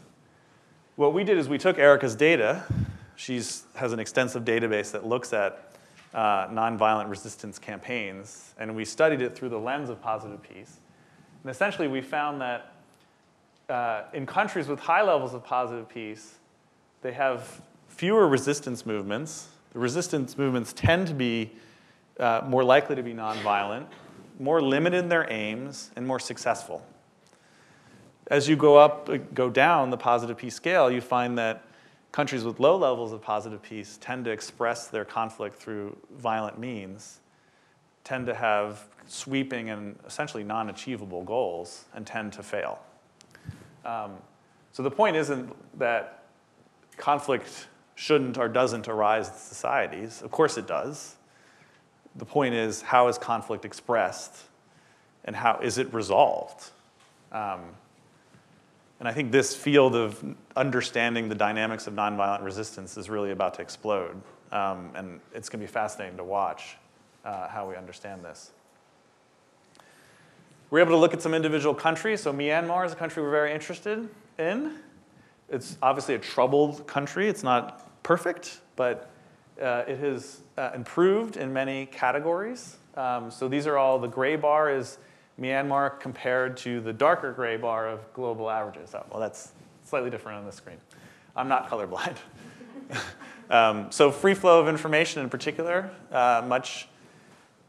What we did is we took Erica's data. She has an extensive database that looks at uh, nonviolent resistance campaigns, and we studied it through the lens of positive peace. And essentially, we found that uh, in countries with high levels of positive peace, they have fewer resistance movements. The resistance movements tend to be uh, more likely to be nonviolent, more limited in their aims, and more successful. As you go up, uh, go down the positive peace scale, you find that countries with low levels of positive peace tend to express their conflict through violent means, tend to have sweeping and essentially non achievable goals, and tend to fail. Um, so the point isn't that conflict shouldn't or doesn't arise in societies. Of course it does. The point is, how is conflict expressed and how is it resolved? Um, and I think this field of understanding the dynamics of nonviolent resistance is really about to explode. Um, and it's going to be fascinating to watch uh, how we understand this. We're able to look at some individual countries. So Myanmar is a country we're very interested in. It's obviously a troubled country. It's not perfect, but uh, it has uh, improved in many categories. Um, so these are all, the gray bar is Myanmar compared to the darker gray bar of global averages. Oh, well, that's slightly different on the screen. I'm not colorblind. um, so free flow of information in particular, uh, much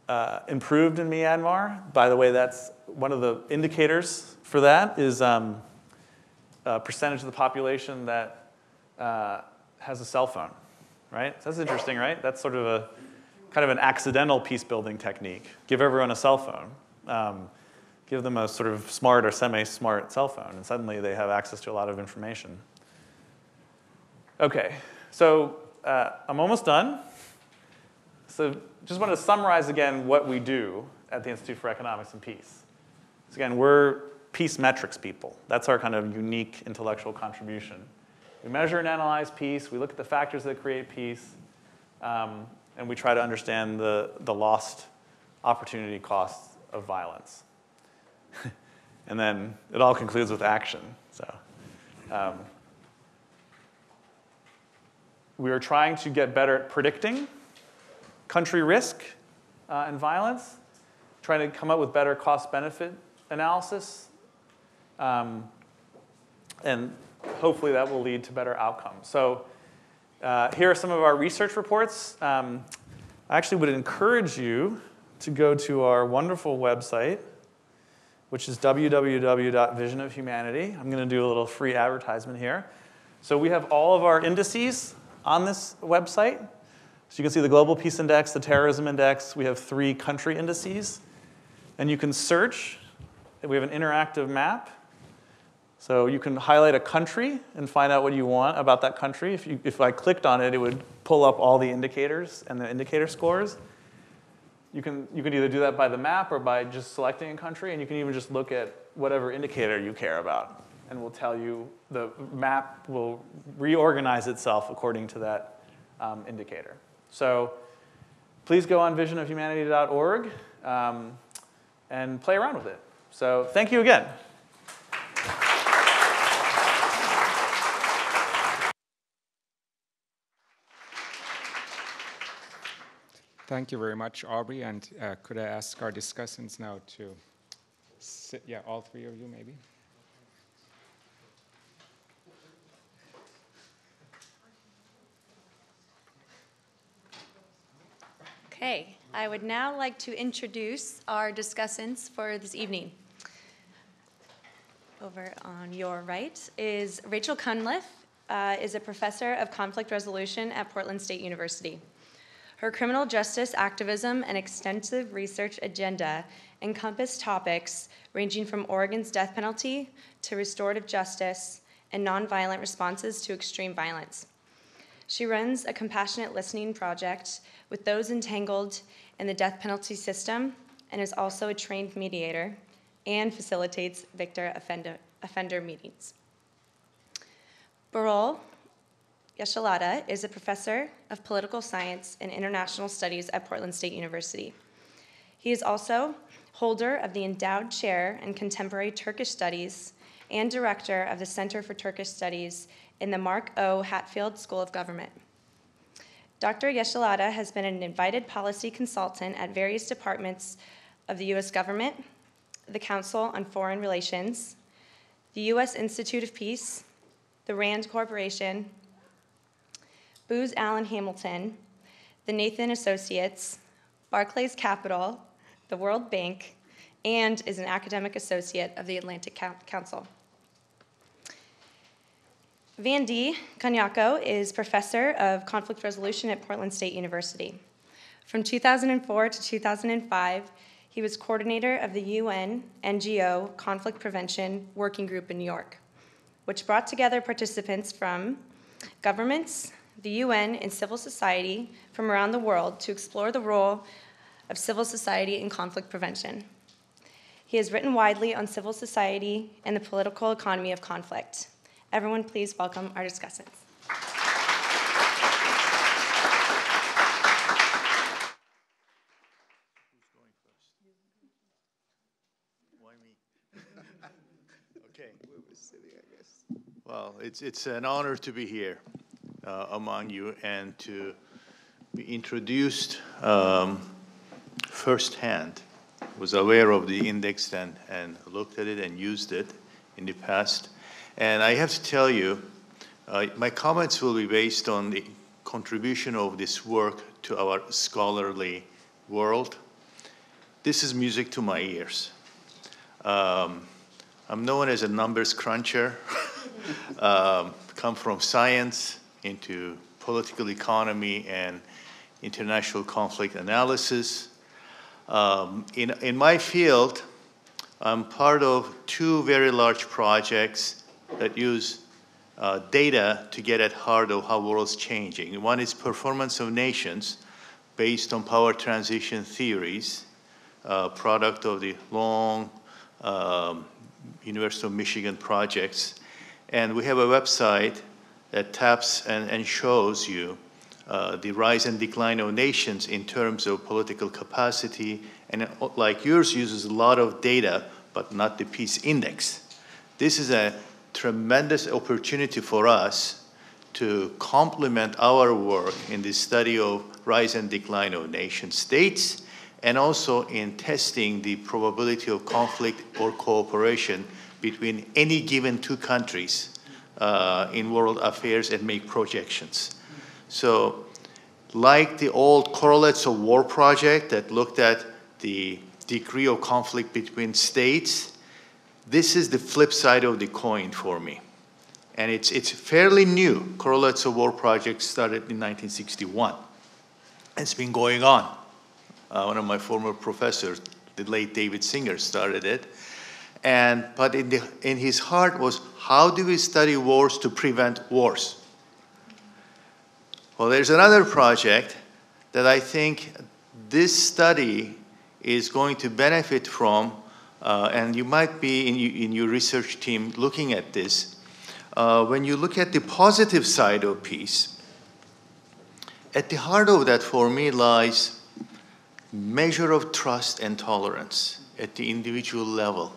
uh, improved in Myanmar. By the way, that's one of the indicators for that is um, a percentage of the population that uh, has a cell phone, right? So that's interesting, right? That's sort of a kind of an accidental peace building technique. Give everyone a cell phone. Um, give them a sort of smart or semi-smart cell phone, and suddenly they have access to a lot of information. Okay, so uh, I'm almost done. So just want to summarize again what we do at the Institute for Economics and Peace. So again, we're peace metrics people. That's our kind of unique intellectual contribution. We measure and analyze peace. We look at the factors that create peace. Um, and we try to understand the, the lost opportunity costs of violence. and then it all concludes with action. So um, we are trying to get better at predicting country risk uh, and violence, trying to come up with better cost benefit analysis. Um, and hopefully that will lead to better outcomes. So uh, here are some of our research reports. Um, I actually would encourage you to go to our wonderful website, which is www.vision of humanity. I'm going to do a little free advertisement here. So we have all of our indices on this website. So you can see the Global Peace Index, the Terrorism Index. We have three country indices. And you can search. We have an interactive map. So you can highlight a country and find out what you want about that country. If, you, if I clicked on it, it would pull up all the indicators and the indicator scores. You can, you can either do that by the map or by just selecting a country, and you can even just look at whatever indicator you care about. And will tell you, the map will reorganize itself according to that um, indicator. So please go on visionofhumanity.org um, and play around with it. So thank you again. Thank you very much, Aubrey. And uh, could I ask our discussants now to sit? Yeah, all three of you, maybe. Okay, I would now like to introduce our discussants for this evening. Over on your right is Rachel Cunliffe, uh, is a professor of conflict resolution at Portland State University. Her criminal justice activism and extensive research agenda encompass topics ranging from Oregon's death penalty to restorative justice and nonviolent responses to extreme violence. She runs a compassionate listening project with those entangled in the death penalty system and is also a trained mediator and facilitates victim offender, offender meetings. Birol Yeşilada is a professor of political science and international studies at Portland State University. He is also holder of the endowed chair in contemporary Turkish studies and director of the Center for Turkish Studies in the Mark O. Hatfield School of Government. Dr. Yeşilada has been an invited policy consultant at various departments of the U.S. government, the Council on Foreign Relations, the U.S. Institute of Peace, the RAND Corporation, Booz Allen Hamilton, the Nathan Associates, Barclays Capital, the World Bank, and is an academic associate of the Atlantic Council. Vandy Kanyako is professor of conflict resolution at Portland State University. From 2004 to 2005, he was coordinator of the UN NGO Conflict Prevention Working Group in New York, which brought together participants from governments, the UN, and civil society from around the world to explore the role of civil society in conflict prevention. He has written widely on civil society and the political economy of conflict. Everyone, please welcome our discussants. Well, it's, it's an honor to be here uh, among you and to be introduced um, firsthand. Was aware of the index and, and looked at it and used it in the past. And I have to tell you, uh, my comments will be based on the contribution of this work to our scholarly world. This is music to my ears. Um, I'm known as a numbers cruncher, um, come from science, into political economy and international conflict analysis. Um, in, in my field, I'm part of two very large projects that use uh, data to get at heart of how world's changing. One is performance of nations based on power transition theories, uh, product of the long um, University of Michigan projects. And we have a website that taps and, and shows you uh, the rise and decline of nations in terms of political capacity, and like yours uses a lot of data, but not the peace index. This is a tremendous opportunity for us to complement our work in the study of rise and decline of nation states and also in testing the probability of conflict or cooperation between any given two countries uh, in world affairs and make projections. So, like the old Correlates of War project that looked at the degree of conflict between states, this is the flip side of the coin for me. And it's, it's fairly new. Correlates of War project started in 1961. It's been going on. Uh, one of my former professors, the late David Singer, started it. And, but in, the, in his heart was how do we study wars to prevent wars? Well, there's another project that I think this study is going to benefit from, uh, and you might be in, in, your research team looking at this. Uh, when you look at the positive side of peace, at the heart of that for me lies measure of trust and tolerance at the individual level.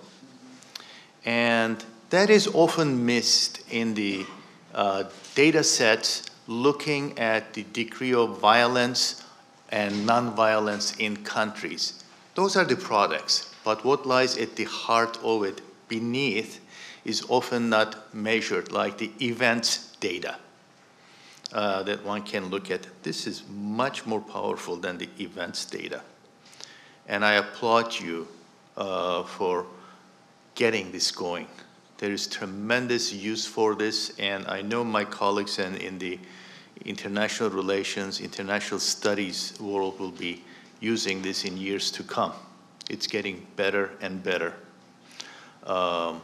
And that is often missed in the uh, data sets looking at the degree of violence and nonviolence in countries. Those are the products, but what lies at the heart of it beneath is often not measured, like the events data uh, that one can look at. This is much more powerful than the events data. And I applaud you uh, for getting this going. There is tremendous use for this, and I know my colleagues in, in the international relations, international studies world will be using this in years to come. It's getting better and better. Um,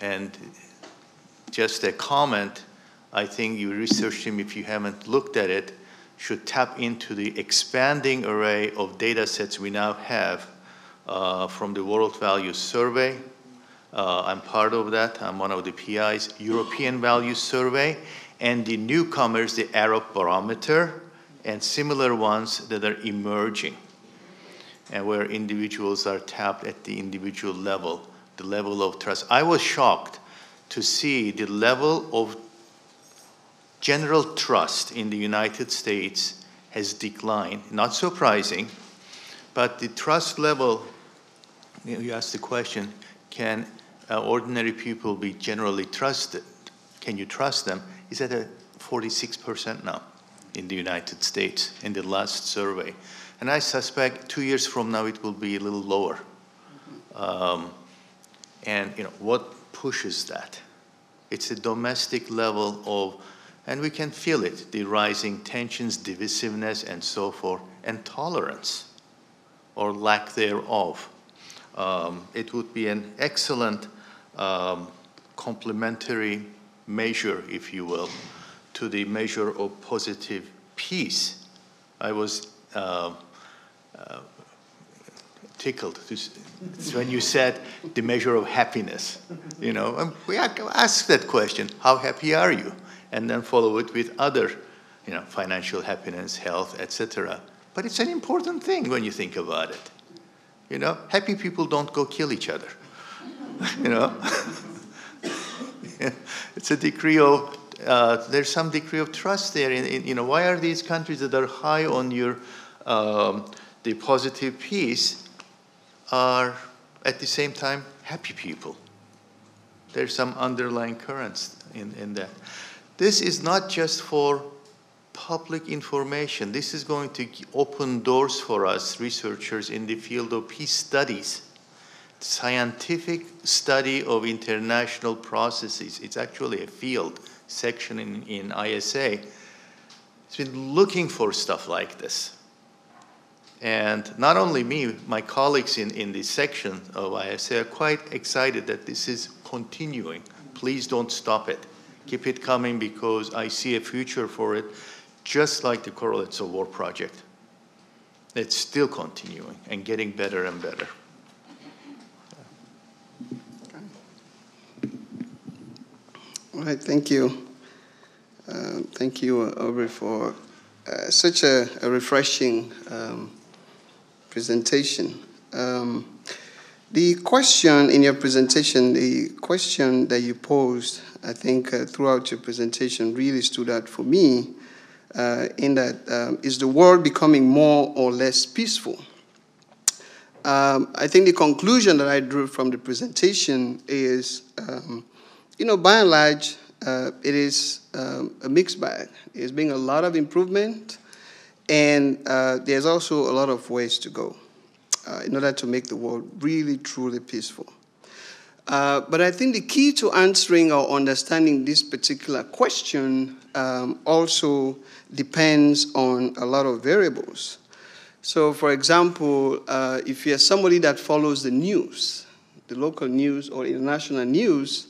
and just a comment, I think your research team, if you haven't looked at it, should tap into the expanding array of data sets we now have uh, from the World Values Survey. Uh, I'm part of that. I'm one of the PIs, European Values Survey, and the newcomers, the Arab Barometer, and similar ones that are emerging, and where individuals are tapped at the individual level, the level of trust. I was shocked to see the level of general trust in the United States has declined. Not surprising, but the trust level, you asked the question, can uh, ordinary people be generally trusted? Can you trust them? is at a 46% now in the United States in the last survey. And I suspect two years from now it will be a little lower. Um, and you know what pushes that? It's a domestic level of, and we can feel it, the rising tensions, divisiveness, and so forth, and tolerance or lack thereof. Um, it would be an excellent um, complementary measure, if you will, to the measure of positive peace. I was uh, uh, tickled when you said the measure of happiness. You know, and we ask that question: How happy are you? And then follow it with other, you know, financial happiness, health, etc. But it's an important thing when you think about it. You know, happy people don't go kill each other. you know. it's a degree of uh, there's some degree of trust there. In, in, you know, why are these countries that are high on your um, the positive peace are at the same time happy people? There's some underlying currents in, in that. This is not just for public information. This is going to open doors for us researchers in the field of peace studies scientific study of international processes. It's actually a field section in, in ISA. It's been looking for stuff like this. And not only me, my colleagues in, in this section of ISA are quite excited that this is continuing. Please don't stop it. Keep it coming because I see a future for it, just like the Correlates of War project. It's still continuing and getting better and better. All right, thank you. Uh, thank you, Aubrey, for uh, such a, a refreshing um, presentation. Um, the question in your presentation, the question that you posed, I think uh, throughout your presentation really stood out for me uh, in that um, is the world becoming more or less peaceful? Um, I think the conclusion that I drew from the presentation is, um, you know, by and large, uh, it is um, a mixed bag. There's been a lot of improvement, and uh, there's also a lot of ways to go uh, in order to make the world really, truly peaceful. Uh, but I think the key to answering or understanding this particular question um, also depends on a lot of variables. So, for example, uh, if you're somebody that follows the news, the local news or international news,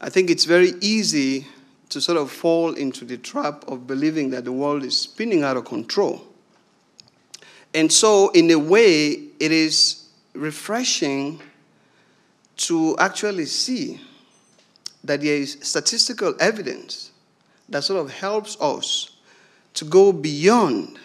I think it's very easy to sort of fall into the trap of believing that the world is spinning out of control. And so, in a way, it is refreshing to actually see that there is statistical evidence that sort of helps us to go beyond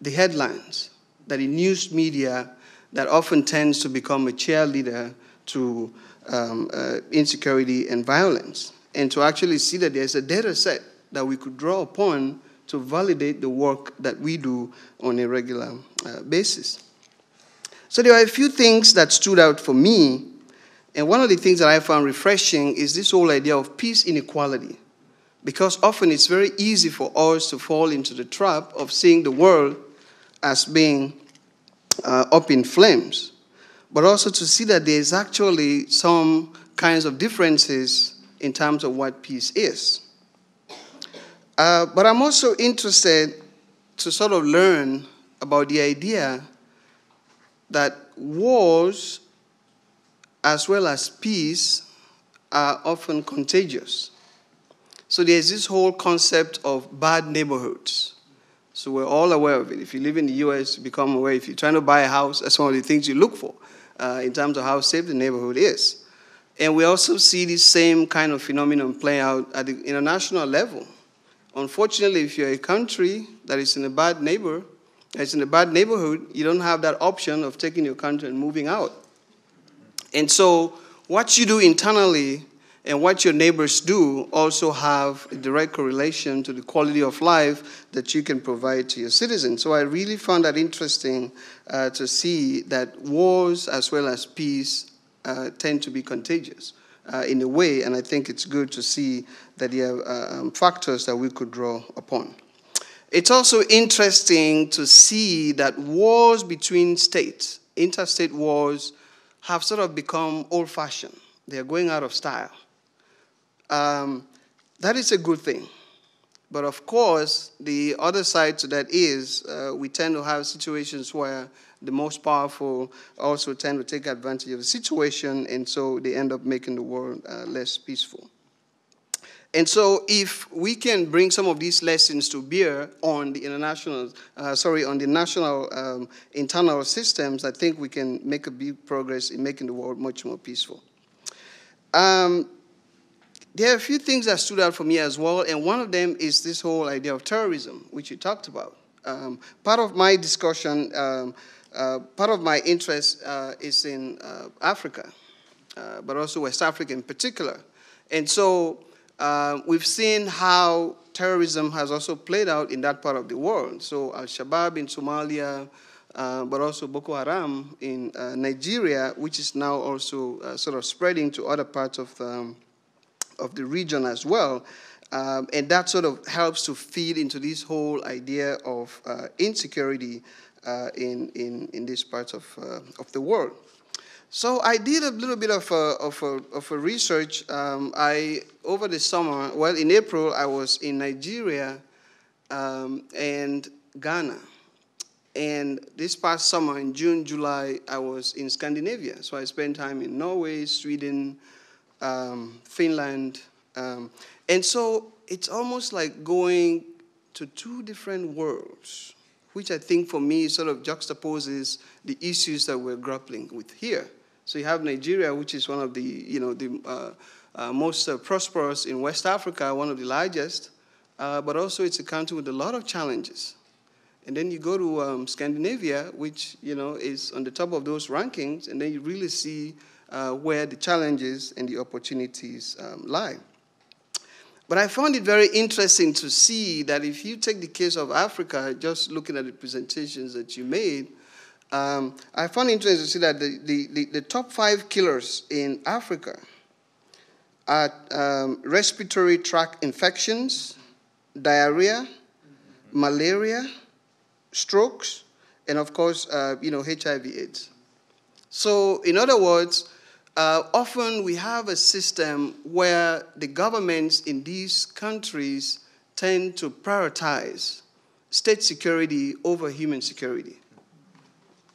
the headlines that the news media that often tends to become a cheerleader to um, uh, insecurity and violence, and to actually see that there's a data set that we could draw upon to validate the work that we do on a regular uh, basis. So there are a few things that stood out for me, and one of the things that I found refreshing is this whole idea of peace inequality. Because often it's very easy for us to fall into the trap of seeing the world as being uh, up in flames, but also to see that there's actually some kinds of differences in terms of what peace is. Uh, but I'm also interested to sort of learn about the idea that wars as well as peace are often contagious. So there's this whole concept of bad neighborhoods. So we're all aware of it. If you live in the US, you become aware. If you're trying to buy a house, that's one of the things you look for uh, in terms of how safe the neighborhood is. And we also see this same kind of phenomenon play out at the international level. Unfortunately, if you're a country that is in a bad neighbor, that's in a bad neighborhood, you don't have that option of taking your country and moving out. And so, what you do internally and what your neighbors do also have a direct correlation to the quality of life that you can provide to your citizens. So I really found that interesting uh, to see that wars as well as peace uh, tend to be contagious uh, in a way, and I think it's good to see that there are uh, um, factors that we could draw upon. It's also interesting to see that wars between states, interstate wars, have sort of become old fashioned. They're going out of style. Um, that is a good thing. But of course, the other side to that is uh, we tend to have situations where the most powerful also tend to take advantage of the situation, and so they end up making the world uh, less peaceful. And so, if we can bring some of these lessons to bear on the international, uh, sorry, on the national um, internal systems, I think we can make a big progress in making the world much more peaceful. Um, there are a few things that stood out for me as well, and one of them is this whole idea of terrorism, which you talked about. Um, part of my discussion, um, uh, part of my interest uh, is in uh, Africa, uh, but also West Africa in particular. And so uh, we've seen how terrorism has also played out in that part of the world. So Al Shabaab in Somalia, but also Boko Haram in Nigeria, which is now also sort of spreading to other parts of um, of the region as well. Um, and that sort of helps to feed into this whole idea of insecurity in, in, in these parts of, uh, of the world. So I did a little bit of a, of a, of a research. Um, I over the summer, well, in April, I was in Nigeria um, and Ghana. And this past summer, in June, July, I was in Scandinavia. So I spent time in Norway, Sweden, um, Finland. Um, and so it's almost like going to two different worlds, which I think for me sort of juxtaposes the issues that we're grappling with here. So you have Nigeria, which is one of the, you know, the uh, uh, most uh, prosperous in West Africa, one of the largest, uh, but also it's a country with a lot of challenges. And then you go to um, Scandinavia, which you know is on the top of those rankings, and then you really see uh, where the challenges and the opportunities um, lie. But I found it very interesting to see that if you take the case of Africa, just looking at the presentations that you made, um, I found it interesting to see that the, the, the, the top five killers in Africa are um, respiratory tract infections, diarrhea, malaria, strokes, and of course, uh, you know, HIV/AIDS. So, in other words, uh, often we have a system where the governments in these countries tend to prioritize state security over human security.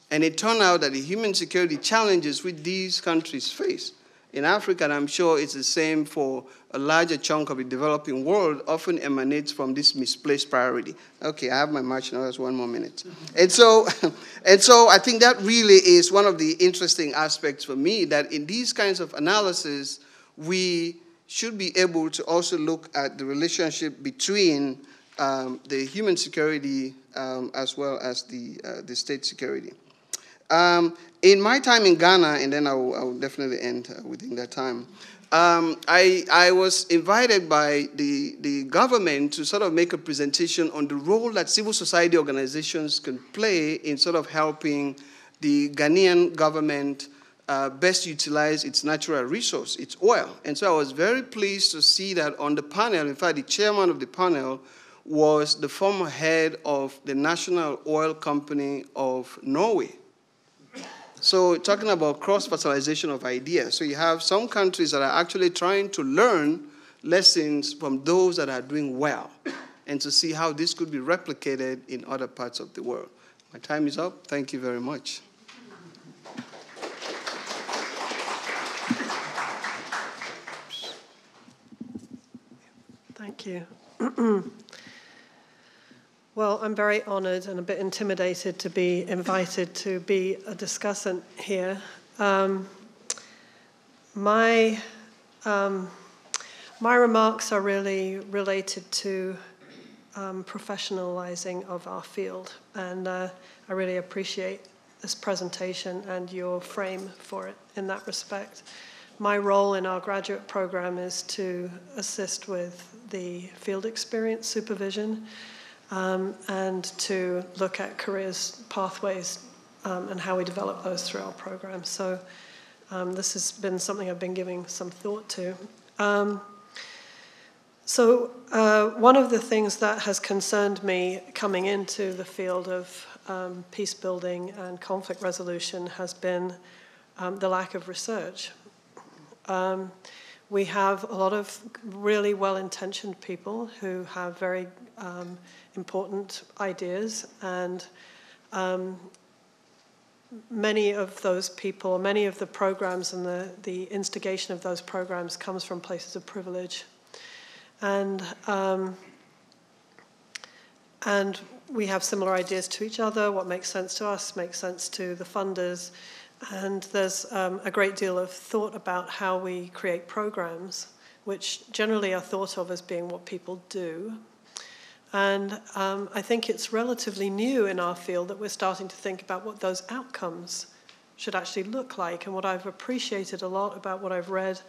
And it turned out that the human security challenges which these countries face in Africa, and I'm sure it's the same for a larger chunk of the developing world, often emanates from this misplaced priority. Okay, I have my march now, that's one more minute. And so, and so I think that really is one of the interesting aspects for me, that in these kinds of analysis, we should be able to also look at the relationship between um, the human security um, as well as the, uh, the state security. Um, in my time in Ghana, and then I will, I will definitely end uh, within that time, um, I, I was invited by the, the government to sort of make a presentation on the role that civil society organizations can play in sort of helping the Ghanaian government uh, best utilize its natural resource, its oil. And so I was very pleased to see that on the panel, in fact, the chairman of the panel was the former head of the National Oil Company of Norway. So talking about cross-fertilization of ideas. So you have some countries that are actually trying to learn lessons from those that are doing well and to see how this could be replicated in other parts of the world. My time is up. Thank you very much. Thank you. Well, I'm very honored and a bit intimidated to be invited to be a discussant here. Um, my, um, my remarks are really related to um, professionalizing of our field, and uh, I really appreciate this presentation and your frame for it in that respect. My role in our graduate program is to assist with the field experience supervision um, and to look at careers pathways um, and how we develop those through our program. So um, this has been something I've been giving some thought to. Um, so uh, one of the things that has concerned me coming into the field of um, peace building and conflict resolution has been um, the lack of research. we have a lot of really well-intentioned people who have very important ideas, and um, many of those people, many of the programs and the, the instigation of those programs comes from places of privilege. And, um, and we have similar ideas to each other. What makes sense to us makes sense to the funders. And there's um, a great deal of thought about how we create programs, which generally are thought of as being what people do, and um, I think it's relatively new in our field that we're starting to think about what those outcomes should actually look like. And what I've appreciated a lot about what I've read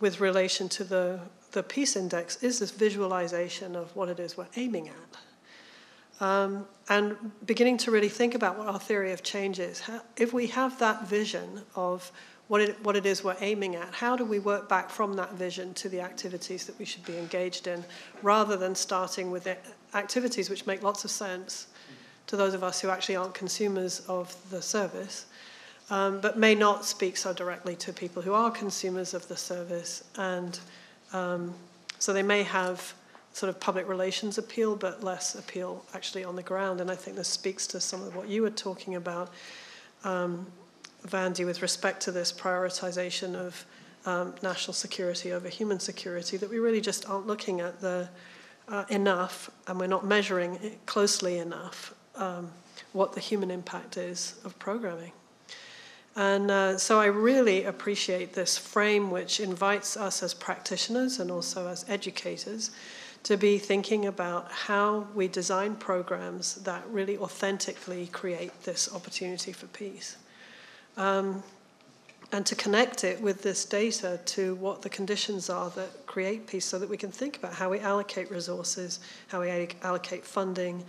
with relation to the, the Peace Index is this visualization of what it is we're aiming at. Um, and beginning to really think about what our theory of change is. If we have that vision of what it, what it is we're aiming at. How do we work back from that vision to the activities that we should be engaged in, rather than starting with activities which make lots of sense to those of us who actually aren't consumers of the service, um, but may not speak so directly to people who are consumers of the service. And um, so they may have sort of public relations appeal, but less appeal actually on the ground. And I think this speaks to some of what you were talking about. Um, Vandy with respect to this prioritization of um, national security over human security, that we really just aren't looking at the uh, enough and we're not measuring closely enough um, what the human impact is of programming. And uh, so I really appreciate this frame which invites us as practitioners and also as educators to be thinking about how we design programs that really authentically create this opportunity for peace. Um, and to connect it with this data to what the conditions are that create peace so that we can think about how we allocate resources, how we allocate funding,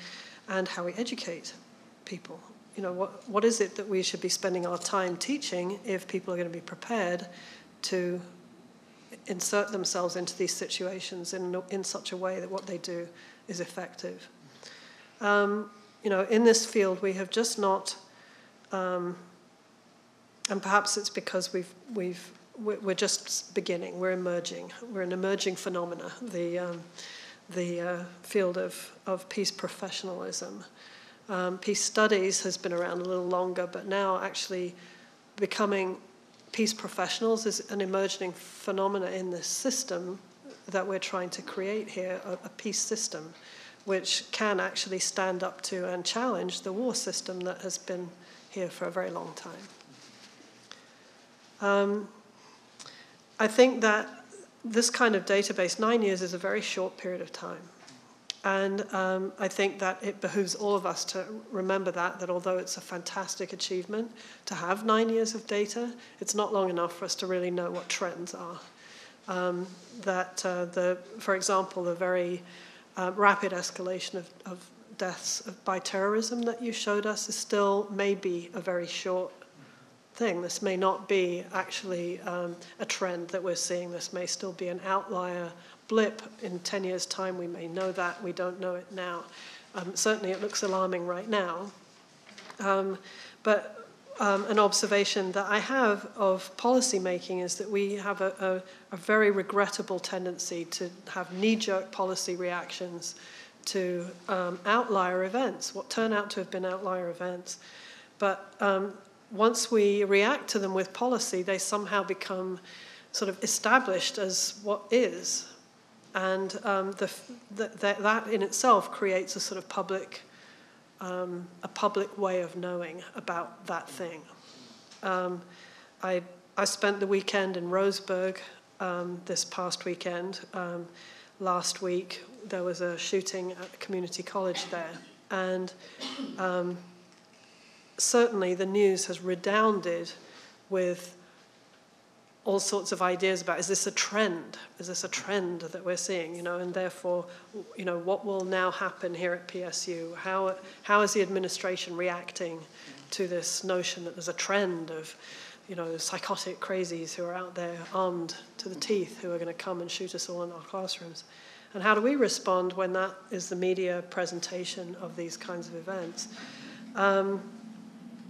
and how we educate people. You know, what, what is it that we should be spending our time teaching if people are going to be prepared to insert themselves into these situations in, in such a way that what they do is effective? Um, you know, in this field, we have just not um, and perhaps it's because we've we've we're just beginning. We're emerging. We're an emerging phenomena. The um, the uh, field of of peace professionalism. Um, peace studies has been around a little longer, but now actually becoming peace professionals is an emerging phenomena in this system that we're trying to create here, a, a peace system, which can actually stand up to and challenge the war system that has been here for a very long time. Um, I think that this kind of database, nine years is a very short period of time. And um, I think that it behooves all of us to remember that, that although it's a fantastic achievement to have nine years of data, it's not long enough for us to really know what trends are. Um, that, uh, the, for example, the very uh, rapid escalation of, of deaths by terrorism that you showed us is still maybe a very short thing. This may not be actually um, a trend that we're seeing. This may still be an outlier blip. In 10 years' time, we may know that. We don't know it now. Um, certainly, it looks alarming right now. Um, but um, an observation that I have of policymaking is that we have a, a, a very regrettable tendency to have knee jerk policy reactions to um, outlier events, what turn out to have been outlier events. But um, once we react to them with policy, they somehow become sort of established as what is. And um, the, the, that in itself creates a sort of public, um, a public way of knowing about that thing. Um, I, I spent the weekend in Roseburg um, this past weekend. Um, last week, there was a shooting at the community college there. And um, certainly the news has redounded with all sorts of ideas about is this a trend? Is this a trend that we're seeing you know and therefore you know what will now happen here at PSU how how is the administration reacting to this notion that there's a trend of you know psychotic crazies who are out there armed to the teeth who are going to come and shoot us all in our classrooms? And how do we respond when that is the media presentation of these kinds of events? Um,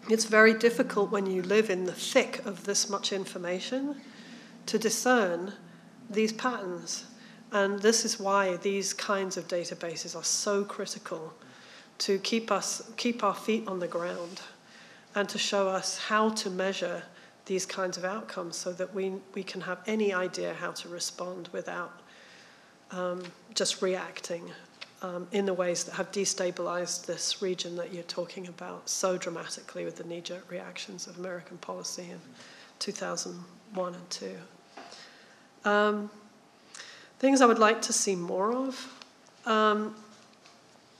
it's very difficult when you live in the thick of this much information to discern these patterns. And this is why these kinds of databases are so critical to keep us keep our feet on the ground and to show us how to measure these kinds of outcomes so that we, we can have any idea how to respond without um, just reacting um, in the ways that have destabilized this region that you're talking about so dramatically with the knee jerk reactions of American policy in 2001 and 2. Um, things I would like to see more of. Um,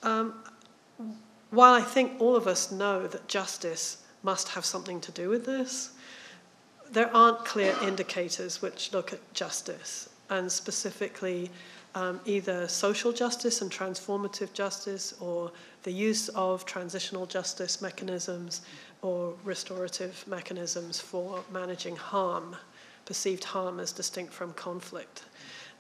um, while I think all of us know that justice must have something to do with this, there aren't clear indicators which look at justice and specifically um, either social justice and transformative justice or the use of transitional justice mechanisms or restorative mechanisms for managing harm, perceived harm as distinct from conflict.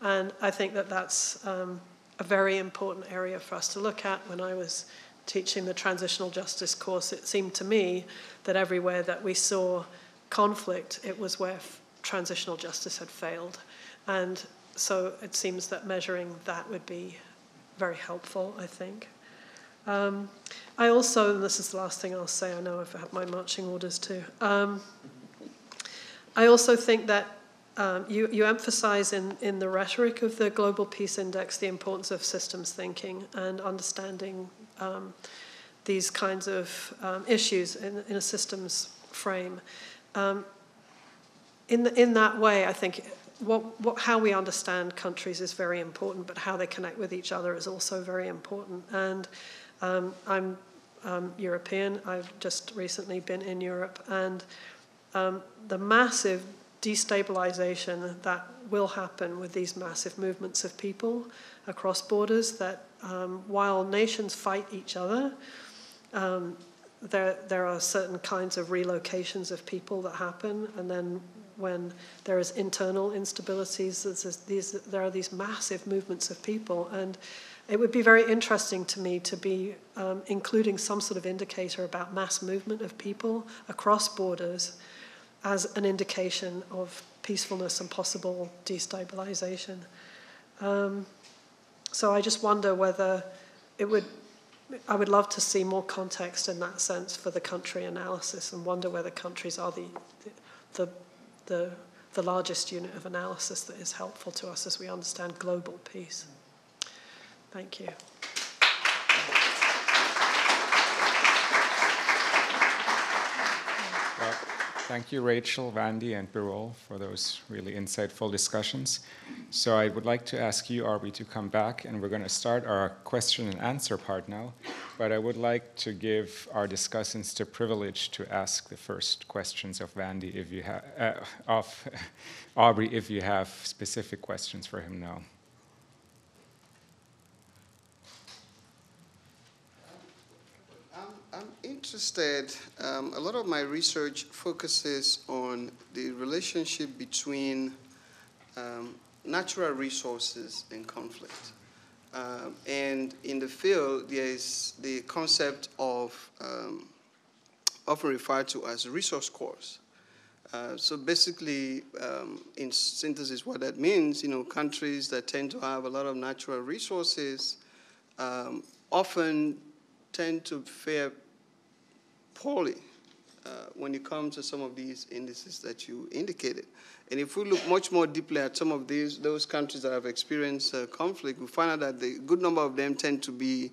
And I think that that's um, a very important area for us to look at. When I was teaching the transitional justice course, it seemed to me that everywhere that we saw conflict, it was where transitional justice had failed. And so it seems that measuring that would be very helpful, I think. Um, I also, and this is the last thing I'll say, I know I've had my marching orders too. Um, I also think that um, you, you emphasize in, in the rhetoric of the Global Peace Index the importance of systems thinking and understanding um, these kinds of um, issues in, in a systems frame. Um, in, the, in that way, I think what, what, how we understand countries is very important, but how they connect with each other is also very important. And um, I'm um, European. I've just recently been in Europe, and um, the massive destabilization that will happen with these massive movements of people across borders. That um, while nations fight each other, um, there there are certain kinds of relocations of people that happen, and then when there is internal instabilities, these, there are these massive movements of people. And it would be very interesting to me to be um, including some sort of indicator about mass movement of people across borders as an indication of peacefulness and possible destabilization. Um, so I just wonder whether it would, I would love to see more context in that sense for the country analysis and wonder whether countries are the, the, the, the the largest unit of analysis that is helpful to us as we understand global peace. Thank you. Well, thank you, Rachel, Vandy, and Birol for those really insightful discussions. So I would like to ask you, Aubrey, to come back, and we're going to start our question and answer part now. But I would like to give our discussants the privilege to ask the first questions of Vandy, if you have, uh, of Aubrey, if you have specific questions for him now. I'm interested, um, a lot of my research focuses on the relationship between um, natural resources and conflict. Um, and in the field, there is the concept of um, often referred to as resource curse. Uh, so basically, um, in synthesis, what that means, you know, countries that tend to have a lot of natural resources um, often tend to fare poorly uh, when it comes to some of these indices that you indicated. And if we look much more deeply at some of these, those countries that have experienced uh, conflict, we find out that the good number of them tend to be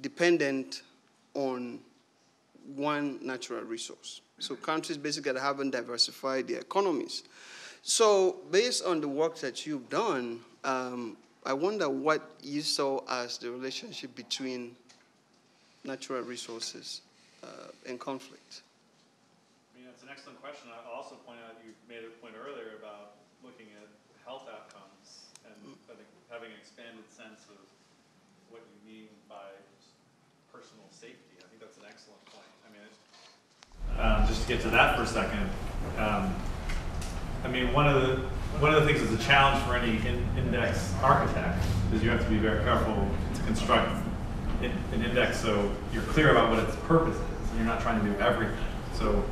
dependent on one natural resource. So countries basically haven't diversified their economies. So based on the work that you've done, um, I wonder what you saw as the relationship between natural resources in conflict? I mean, it's an excellent question. I'll also point out you made a point earlier about looking at health outcomes and mm. I think having an expanded sense of what you mean by personal safety. I think that's an excellent point. I mean, um, just to get to that for a second, um, I mean, one of the one of the things that's a challenge for any in index architect is you have to be very careful to construct an index so you're clear about what its purpose is and you're not trying to do everything. So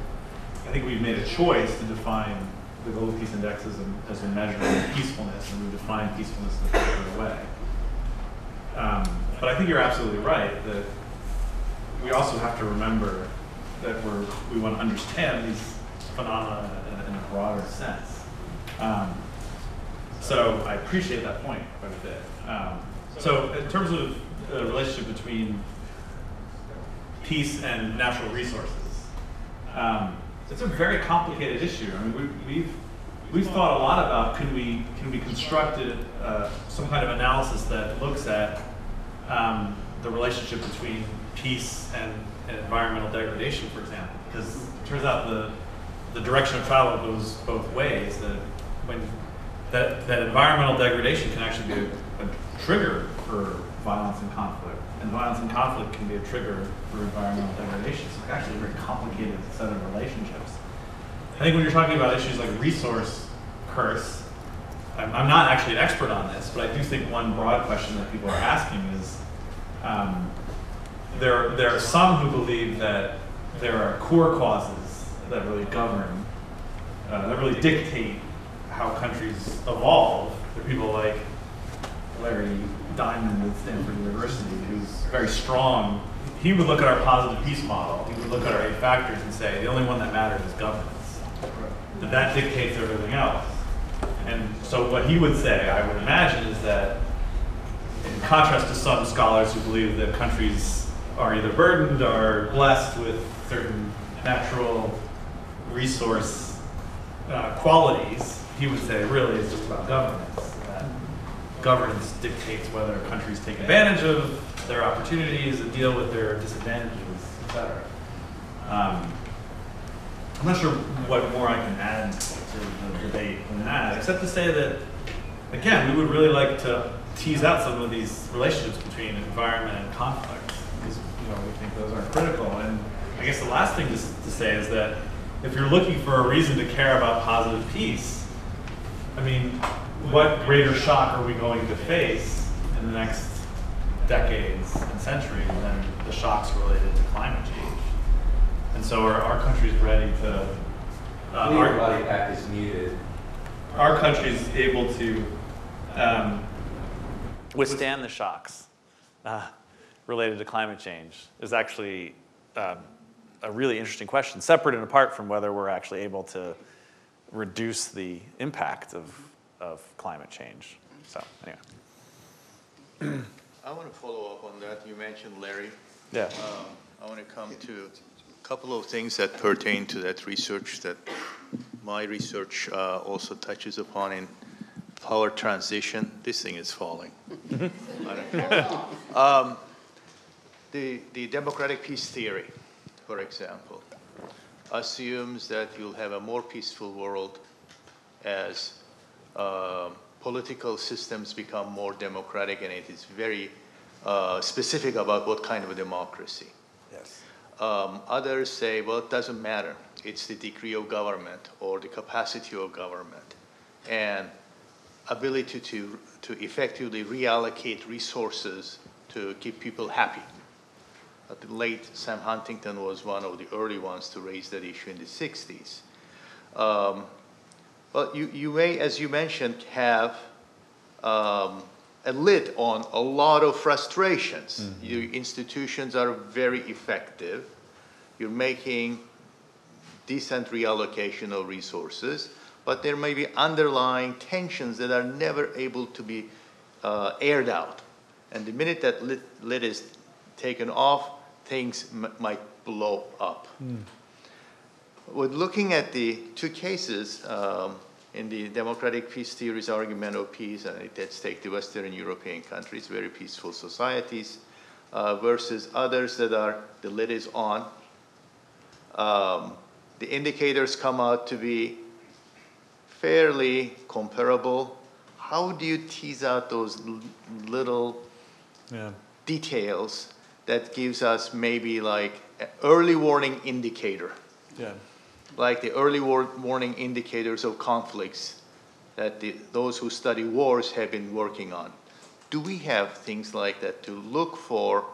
I think we've made a choice to define the global peace index as a, as a measure of peacefulness, and we define peacefulness in a particular way. Um, but I think you're absolutely right that we also have to remember that we're, we want to understand these phenomena in, a broader sense. Um, so I appreciate that point quite a bit. Um, so in terms of the relationship between peace and natural resources. Um, it's a very complicated issue. I mean, we, we've we've thought a lot about can we can we construct uh, some kind of analysis that looks at um, the relationship between peace and, and, environmental degradation, for example, because it turns out the the direction of travel goes both ways. That when that that environmental degradation can actually be a, a trigger for violence and conflict and violence and conflict can be a trigger for environmental degradation. So it's actually a very complicated set of relationships. I think when you're talking about issues like resource curse, I'm, I'm not actually an expert on this, but I do think one broad question that people are asking is um, there, there are some who believe that there are core causes that really govern, uh, that really dictate how countries evolve. There are people like Larry Diamond at Stanford University, who's very strong, he would look at our positive peace model. He would look at our eight factors and say the only one that matters is governance. That that dictates everything else. And so what he would say, I would imagine, is that in contrast to some scholars who believe that countries are either burdened or blessed with certain natural resource uh, qualities, he would say really it's just about governance. Governance dictates whether countries take advantage of their opportunities and deal with their disadvantages, et cetera. Um, I'm not sure what more I can add to the debate than that, except to say that, again, we would really like to tease out some of these relationships between environment and conflict, because you know we think those are critical. And I guess the last thing to, to say is that if you're looking for a reason to care about positive peace, I mean, what greater shock are we going to face in the next decades and centuries than the shocks related to climate change? And so are our countries ready to? Uh, our body pack is needed. Our country's able to um, withstand the shocks uh, related to climate change is actually um, a really interesting question, separate and apart from whether we're actually able to reduce the impact of, of climate change. So, anyway. I want to follow up on that. You mentioned Larry. Yeah. Um, I want to come to a couple of things that pertain to that research that my research uh, also touches upon in power transition. This thing is falling. Mm-hmm. um, the, the democratic peace theory, for example, assumes that you'll have a more peaceful world as uh, political systems become more democratic, and it is very uh, specific about what kind of a democracy. Yes. Um, others say, well, it doesn't matter. It's the degree of government or the capacity of government. And ability to, to effectively reallocate resources to keep people happy. Uh, the late Sam Huntington was one of the early ones to raise that issue in the 60s. Um, well, you, you may, as you mentioned, have um, a lid on a lot of frustrations. Mm-hmm. Your institutions are very effective. You're making decent reallocation of resources but there may be underlying tensions that are never able to be uh, aired out. And the minute that lid, lid is taken off, things m- might blow up. Mm. With looking at the two cases um, in the democratic peace theories argument of peace, and let's take the Western European countries, very peaceful societies, uh, versus others that are the lid is on. Um, the indicators come out to be fairly comparable. How do you tease out those little yeah. details that gives us maybe like an early warning indicator? Yeah. Like the early war- warning indicators of conflicts that the, those who study wars have been working on. Do we have things like that to look for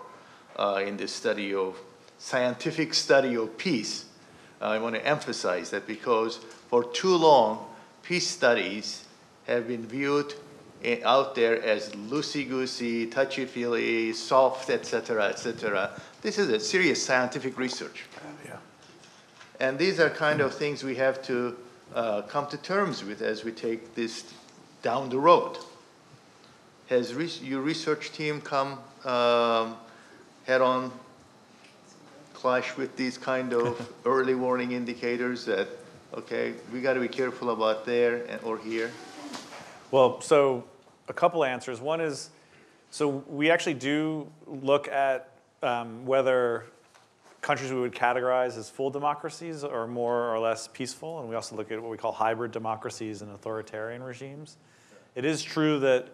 uh, in the study of scientific study of peace? Uh, I want to emphasize that because for too long peace studies have been viewed in, out there as loosey-goosey, touchy-feely, soft, etc., etc. This is a serious scientific research. And these are kind of things we have to uh, come to terms with as we take this down the road. Has re- your research team come um, head-on clash with these kind of early warning indicators that okay, we got to be careful about there and, or here? Well, so a couple answers. One is, so we actually do look at um, whether countries we would categorize as full democracies are more or less peaceful, and we also look at what we call hybrid democracies and authoritarian regimes. It is true that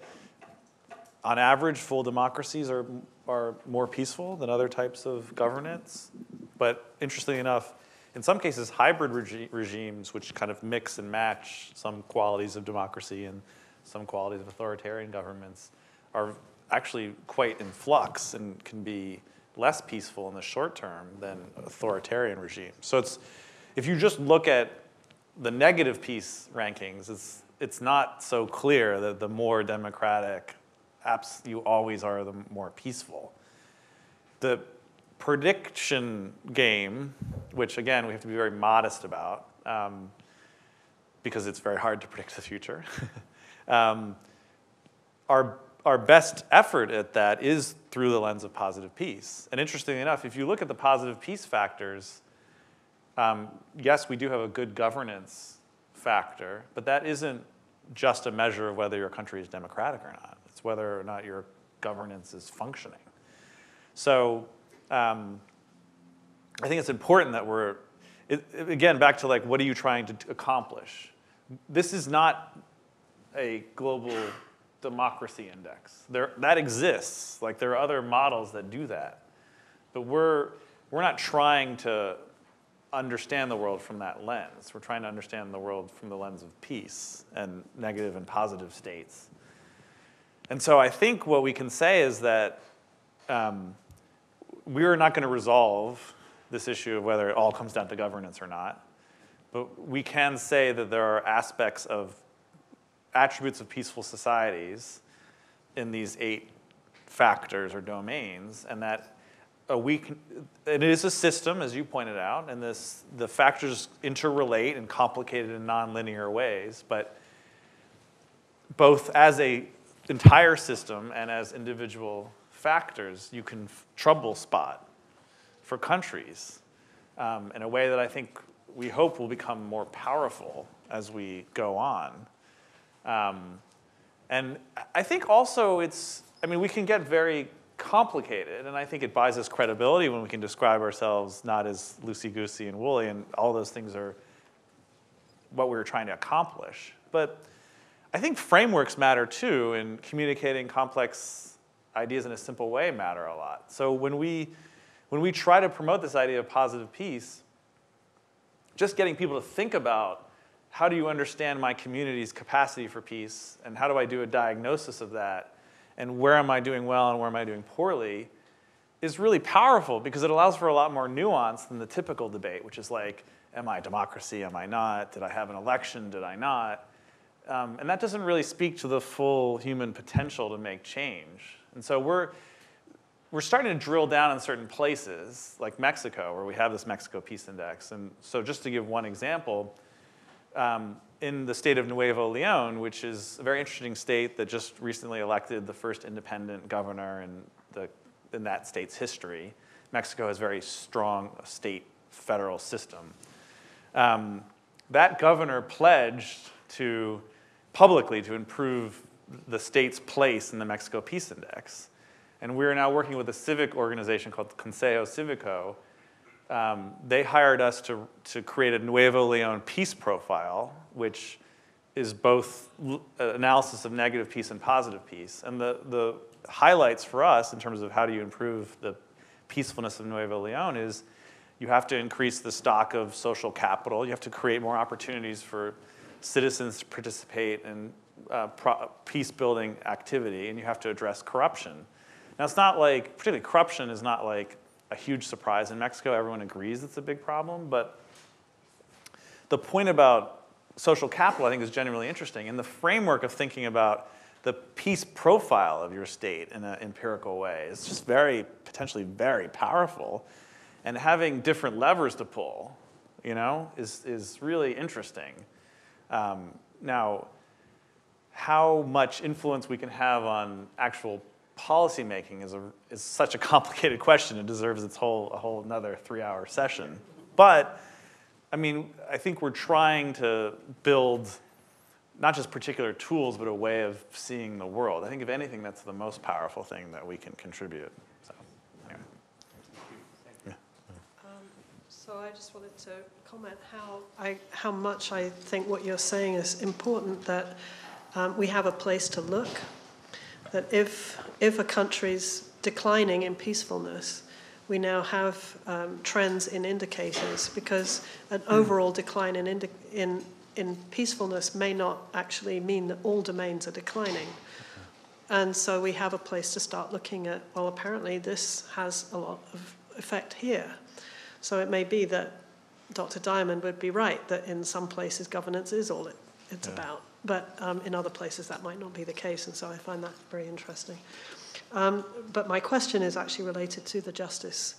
on average, full democracies are, are more peaceful than other types of governance. But interestingly enough, in some cases, hybrid regi- regimes, which kind of mix and match some qualities of democracy and some qualities of authoritarian governments, are actually quite in flux and can be less peaceful in the short term than authoritarian regimes. So it's, if you just look at the negative peace rankings, it's, it's not so clear that the more democratic apps you always are, the more peaceful. The prediction game, which again we have to be very modest about um, because it's very hard to predict the future. um, our, our best effort at that is through the lens of positive peace. And interestingly enough, if you look at the positive peace factors, um, yes, we do have a good governance factor, but that isn't just a measure of whether your country is democratic or not. It's whether or not your governance is functioning. So um, I think it's important that we're, it, again, back to like, what are you trying to accomplish? This is not a global democracy index. There, that exists. Like there are other models that do that. But we're, we're not trying to understand the world from that lens. We're trying to understand the world from the lens of peace and negative and positive states. And so I think what we can say is that um, we are not going to resolve this issue of whether it all comes down to governance or not. But we can say that there are aspects of attributes of peaceful societies in these eight factors or domains, and that a weak, and it is a system, as you pointed out, and this, the factors interrelate in complicated and nonlinear ways, but both as a entire system and as individual factors, you can trouble spot for countries um, in a way that I think we hope will become more powerful as we go on. Um, and I think also it's, I mean, we can get very complicated, and I think it buys us credibility when we can describe ourselves not as loosey-goosey and woolly, and all those things are what we are trying to accomplish. But I think frameworks matter too, and communicating complex ideas in a simple way matter a lot. So when we, when we try to promote this idea of positive peace, just getting people to think about how do you understand my community's capacity for peace, and how do I do a diagnosis of that, and where am I doing well and where am I doing poorly, is really powerful because it allows for a lot more nuance than the typical debate, which is like, am I a democracy, am I not? Did I have an election, did I not? Um, and that doesn't really speak to the full human potential to make change. And so we're, we're starting to drill down in certain places, like Mexico, where we have this Mexico Peace Index. And so just to give one example, um, in the state of Nuevo Leon, which is a very interesting state that just recently elected the first independent governor in, the, in that state's history. Mexico has very strong state federal system. Um, that governor pledged to publicly to improve the state's place in the Mexico Peace Index. And we're now working with a civic organization called Consejo Civico, um, they hired us to, to create a Nuevo Leon peace profile, which is both analysis of negative peace and positive peace. And the, the highlights for us in terms of how do you improve the peacefulness of Nuevo Leon is you have to increase the stock of social capital. You have to create more opportunities for citizens to participate in uh, peace building activity, and you have to address corruption. Now, it's not like, particularly corruption is not like a huge surprise in Mexico. Everyone agrees it's a big problem. But the point about social capital, I think, is genuinely interesting. In the framework of thinking about the peace profile of your state in an empirical way is just very, potentially very powerful. And having different levers to pull, you know, is, is really interesting. Um, now, how much influence we can have on actual policymaking is, a, is such a complicated question. It deserves its whole, a whole another three-hour session. But, I mean, I think we're trying to build not just particular tools, but a way of seeing the world. I think, if anything, that's the most powerful thing that we can contribute. So, anyway. yeah. so I just wanted to comment how, I, how much I think what you're saying is important that um, we have a place to look that if, if a country's declining in peacefulness, we now have um, trends in indicators because an hmm. overall decline in, indi- in, in peacefulness may not actually mean that all domains are declining. And so we have a place to start looking at, well, apparently this has a lot of effect here. So it may be that Dr. Diamond would be right that in some places governance is all it, it's yeah. about but um, in other places that might not be the case, and so I find that very interesting. Um, but my question is actually related to the justice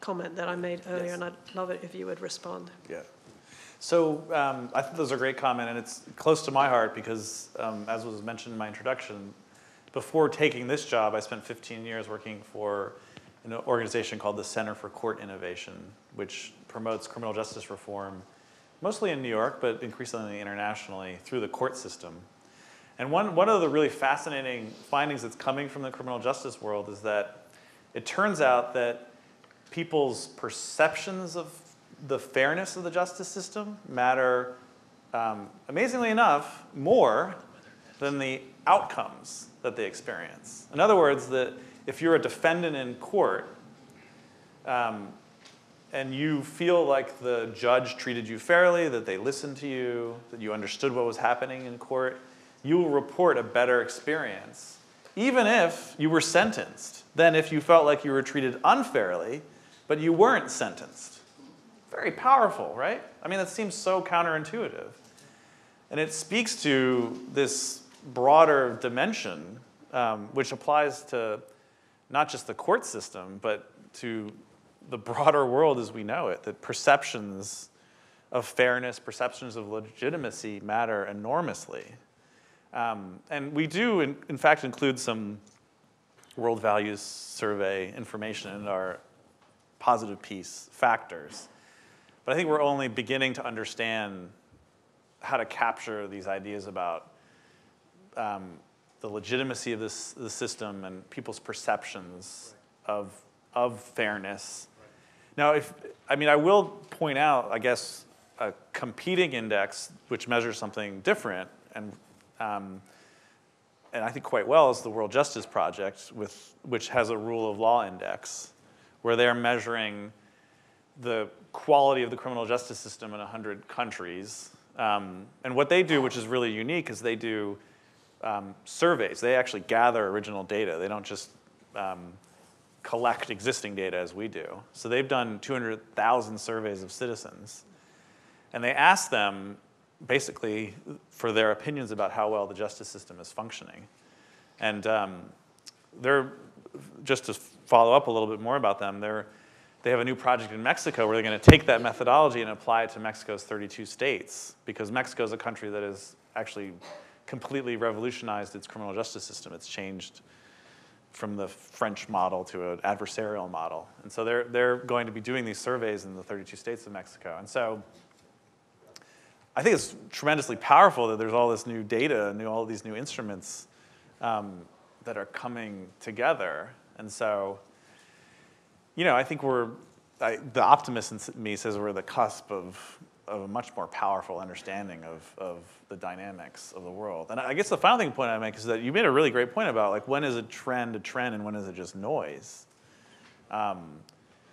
comment that I made earlier, yes. and I'd love it if you would respond. Yeah. So um, I think those are a great comment, and it's close to my heart because, um, as was mentioned in my introduction, before taking this job, I spent 15 years working for an organization called the Center for Court Innovation, which promotes criminal justice reform mostly in New York, but increasingly internationally through the court system. And one, one of the really fascinating findings that's coming from the criminal justice world is that it turns out that people's perceptions of the fairness of the justice system matter, um, amazingly enough, more than the outcomes that they experience. In other words, that if you're a defendant in court um, and you feel like the judge treated you fairly, that they listened to you, that you understood what was happening in court, you will report a better experience, even if you were sentenced, than if you felt like you were treated unfairly, but you weren't sentenced. Very powerful, right? I mean, that seems so counterintuitive. And it speaks to this broader dimension, um, which applies to not just the court system, but to the broader world as we know it, that perceptions of fairness, perceptions of legitimacy matter enormously. Um, and we do, in, in, fact, include some World Values Survey information in our positive peace factors. But I think we're only beginning to understand how to capture these ideas about um, the legitimacy of this the system and people's perceptions of, of fairness. Now, if I mean, I will point out, I guess, a competing index which measures something different, and um, and I think quite well is the World Justice Project, with which has a rule of law index, where they're measuring the quality of the criminal justice system in 100 countries. Um, and what they do, which is really unique, is they do um, surveys. They actually gather original data. They don't just um, collect existing data as we do. So they've done 200,000 surveys of citizens. And they ask them basically for their opinions about how well the justice system is functioning. And um, they're, just to follow up a little bit more about them, they're, they have a new project in Mexico where they're going to take that methodology and apply it to Mexico's 32 states because Mexico is a country that has actually completely revolutionized its criminal justice system. It's changed from the French model to an adversarial model. And so they're, they're going to be doing these surveys in the 32 states of Mexico. And so I think it's tremendously powerful that there's all this new data, new, all these new instruments um, that are coming together. And so, you know, I think we're, I, the optimist in me says we're the cusp of, of a much more powerful understanding of, of the dynamics of the world. And I guess the final thing point I make is that you made a really great point about like when is a trend a trend and when is it just noise. Um,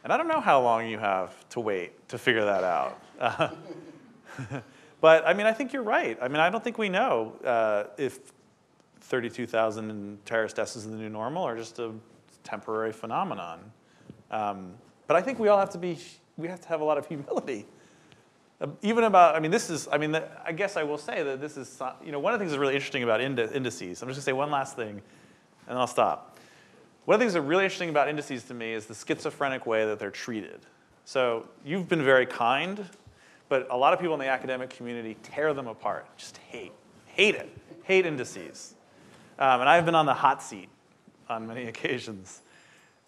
and I don't know how long you have to wait to figure that out. But I mean, I think you're right. I mean, I don't think we know uh, if 32,000 terrorist deaths is the new normal or just a temporary phenomenon. Um, but I think we all have to be, we have to have a lot of humility. Uh, even about, I mean, this is, I mean, the, I guess I will say that this is, you know, one of the things that's really interesting about indi indices, I'm just gonna say one last thing, and then I'll stop. One of the things that are really interesting about indices to me is the schizophrenic way that they're treated. So you've been very kind but a lot of people in the academic community tear them apart, just hate, hate it, hate indices. Um, and I've been on the hot seat on many occasions.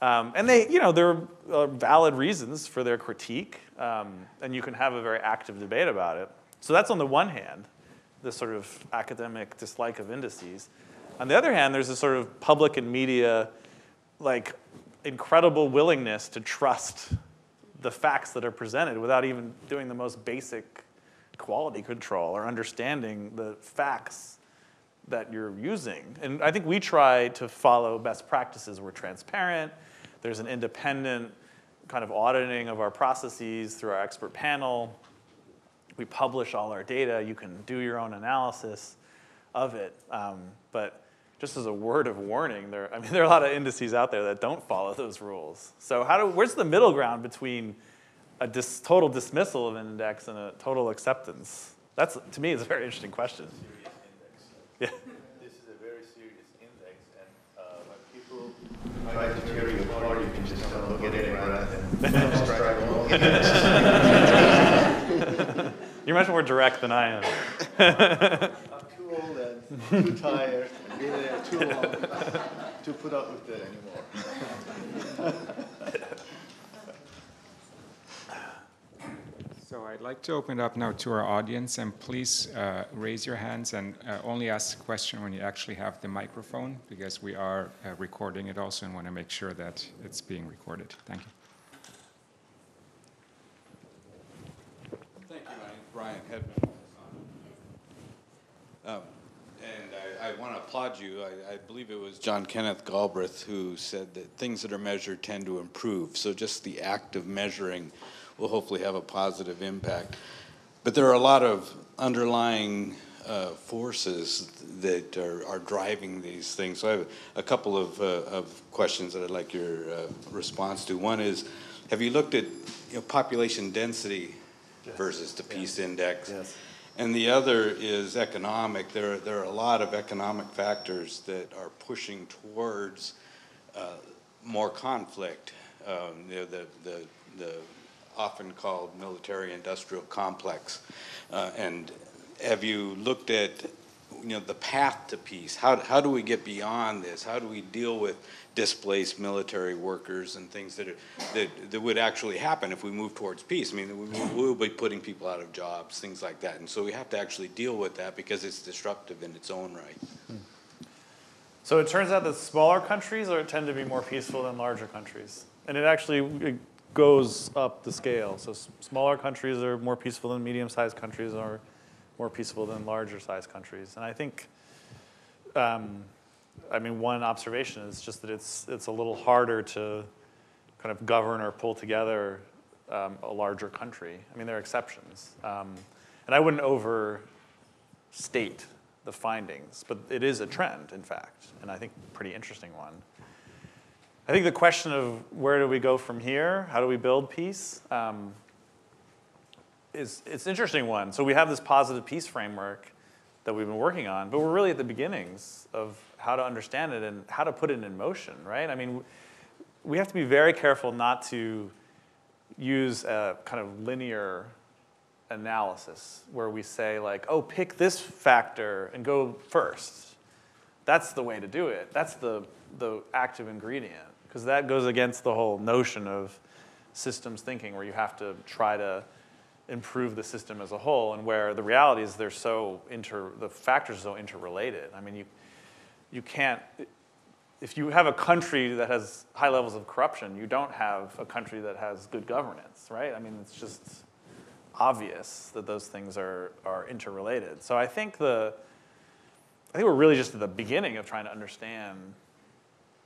Um, and they, you know, there are valid reasons for their critique, um, and you can have a very active debate about it. So that's on the one hand, this sort of academic dislike of indices. On the other hand, there's this sort of public and media, like, incredible willingness to trust the facts that are presented without even doing the most basic quality control or understanding the facts that you're using. And I think we try to follow best practices. We're transparent. There's an independent kind of auditing of our processes through our expert panel. We publish all our data. You can do your own analysis of it. Um, but just as a word of warning, there, I mean, there are a lot of indices out there that don't follow those rules. So how do, where's the middle ground between a dis, total dismissal of an index and a total acceptance? That's, to me, is a very interesting question. Yeah. This is a very serious index, and uh, when people try to tear you apart, you can just tell them, get breath and You're much more direct than I am. I'm too old and too tired been there too long to put up with it anymore. so I'd like to open it up now to our audience, and please uh, raise your hands and uh, only ask a question when you actually have the microphone, because we are uh, recording it also and want to make sure that it's being recorded. Thank you. Thank you, my Brian Hedman. Um, And I, I want to applaud you. I, I believe it was John Kenneth Galbraith who said that things that are measured tend to improve. So just the act of measuring will hopefully have a positive impact. But there are a lot of underlying uh, forces that are, are driving these things. So I have a couple of, uh, of questions that I'd like your uh, response to. One is, have you looked at you know, population density versus the peace index? Yes. And the other is economic. There, there are a lot of economic factors that are pushing towards uh, more conflict. Um, you know, the, the, the often called military-industrial complex. Uh, and have you looked at, you know, the path to peace? How, how do we get beyond this? How do we deal with displaced military workers and things that, are, that, that would actually happen if we move towards peace? I mean, we, we'll be putting people out of jobs, things like that. And so we have to actually deal with that because it's disruptive in its own right. Hmm. So it turns out that smaller countries are tend to be more peaceful than larger countries, and it actually it goes up the scale. So smaller countries are more peaceful than medium-sized countries, are more peaceful than larger-sized countries. And I think, um, I mean, one observation is just that it's it's a little harder to kind of govern or pull together um, a larger country. I mean, there are exceptions, um, and I wouldn't overstate the findings, but it is a trend, in fact, and I think pretty interesting one. I think the question of where do we go from here, how do we build peace, um, is it's an interesting one. So we have this positive peace framework that we've been working on, but we're really at the beginnings of how to understand it and how to put it in motion, right? I mean, we have to be very careful not to use a kind of linear analysis where we say like, oh, pick this factor and go first. That's the way to do it. That's the, the active ingredient because that goes against the whole notion of systems thinking where you have to try to improve the system as a whole and where the reality is they're so inter, the factors are so interrelated. I mean, you, you can't, if you have a country that has high levels of corruption, you don't have a country that has good governance, right? I mean, it's just obvious that those things are, are interrelated. So I think the, I think we're really just at the beginning of trying to understand,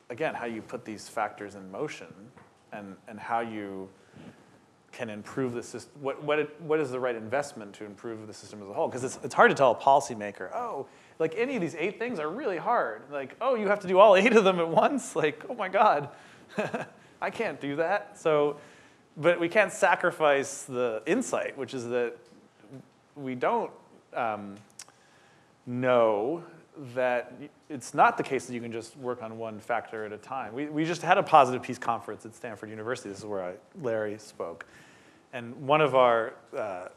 again, how you put these factors in motion and, and how you can improve the system. What, what, it, what is the right investment to improve the system as a whole? Because it's, it's hard to tell a policymaker, oh, like any of these eight things are really hard. Like, oh, you have to do all eight of them at once? Like, oh my God, I can't do that. So, but we can't sacrifice the insight, which is that we don't um, know that it's not the case that you can just work on one factor at a time. We, we just had a positive peace conference at Stanford University. This is where I, Larry spoke. And one of our, uh,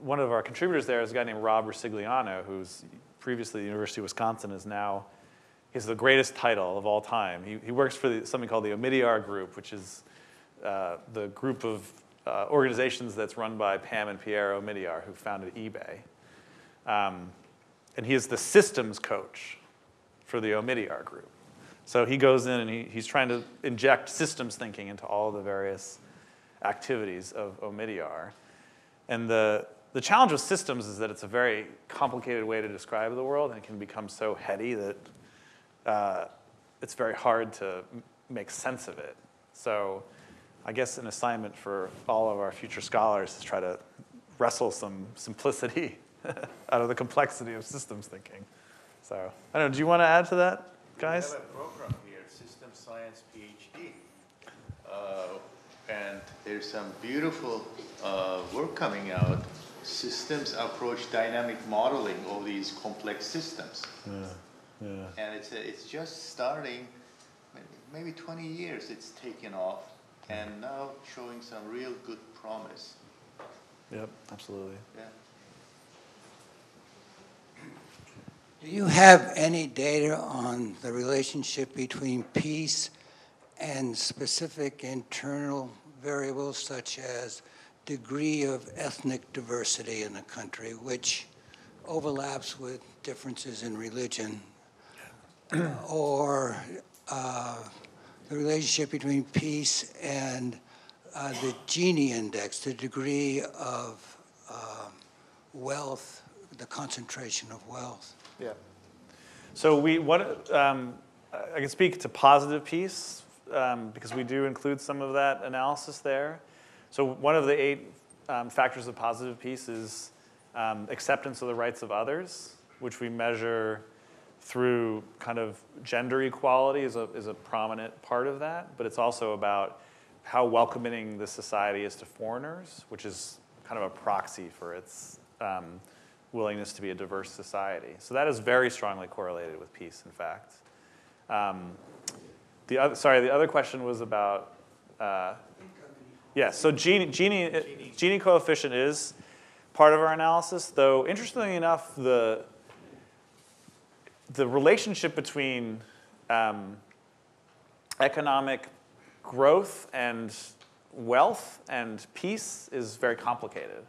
one of our contributors there is a guy named Rob Ricigliano, who's previously the University of Wisconsin, is now, he has the greatest title of all time. He, he works for the, something called the Omidyar Group, which is uh, the group of uh, organizations that's run by Pam and Pierre Omidyar, who founded eBay. Um, and he is the systems coach for the Omidyar group. So he goes in and he, he's trying to inject systems thinking into all the various activities of Omidyar. And the, the challenge with systems is that it's a very complicated way to describe the world and it can become so heady that uh, it's very hard to make sense of it. So I guess an assignment for all of our future scholars is try to wrestle some simplicity out of the complexity of systems thinking. So I don't know, do you want to add to that, guys? We have a program here, System Science PhD. Uh, and there's some beautiful uh, work coming out, systems approach dynamic modeling of these complex systems. Yeah, yeah. And it's, a, it's just starting, maybe 20 years it's taken off, and now showing some real good promise. Yep, absolutely. Yeah. Do you have any data on the relationship between peace and specific internal variables such as degree of ethnic diversity in the country, which overlaps with differences in religion, or uh, the relationship between peace and uh, the Gini index, the degree of uh, wealth, the concentration of wealth. Yeah. So we what um, I can speak to positive peace um, because we do include some of that analysis there. So one of the eight um, factors of positive peace is um, acceptance of the rights of others, which we measure through kind of gender equality is a, is a prominent part of that, but it's also about how welcoming the society is to foreigners, which is kind of a proxy for its um, willingness to be a diverse society. So that is very strongly correlated with peace, in fact. Um, the other, sorry, the other question was about, uh, yeah, so Gini, Gini, Gini coefficient is part of our analysis, though interestingly enough, the, the relationship between um, economic growth and wealth and peace is very complicated.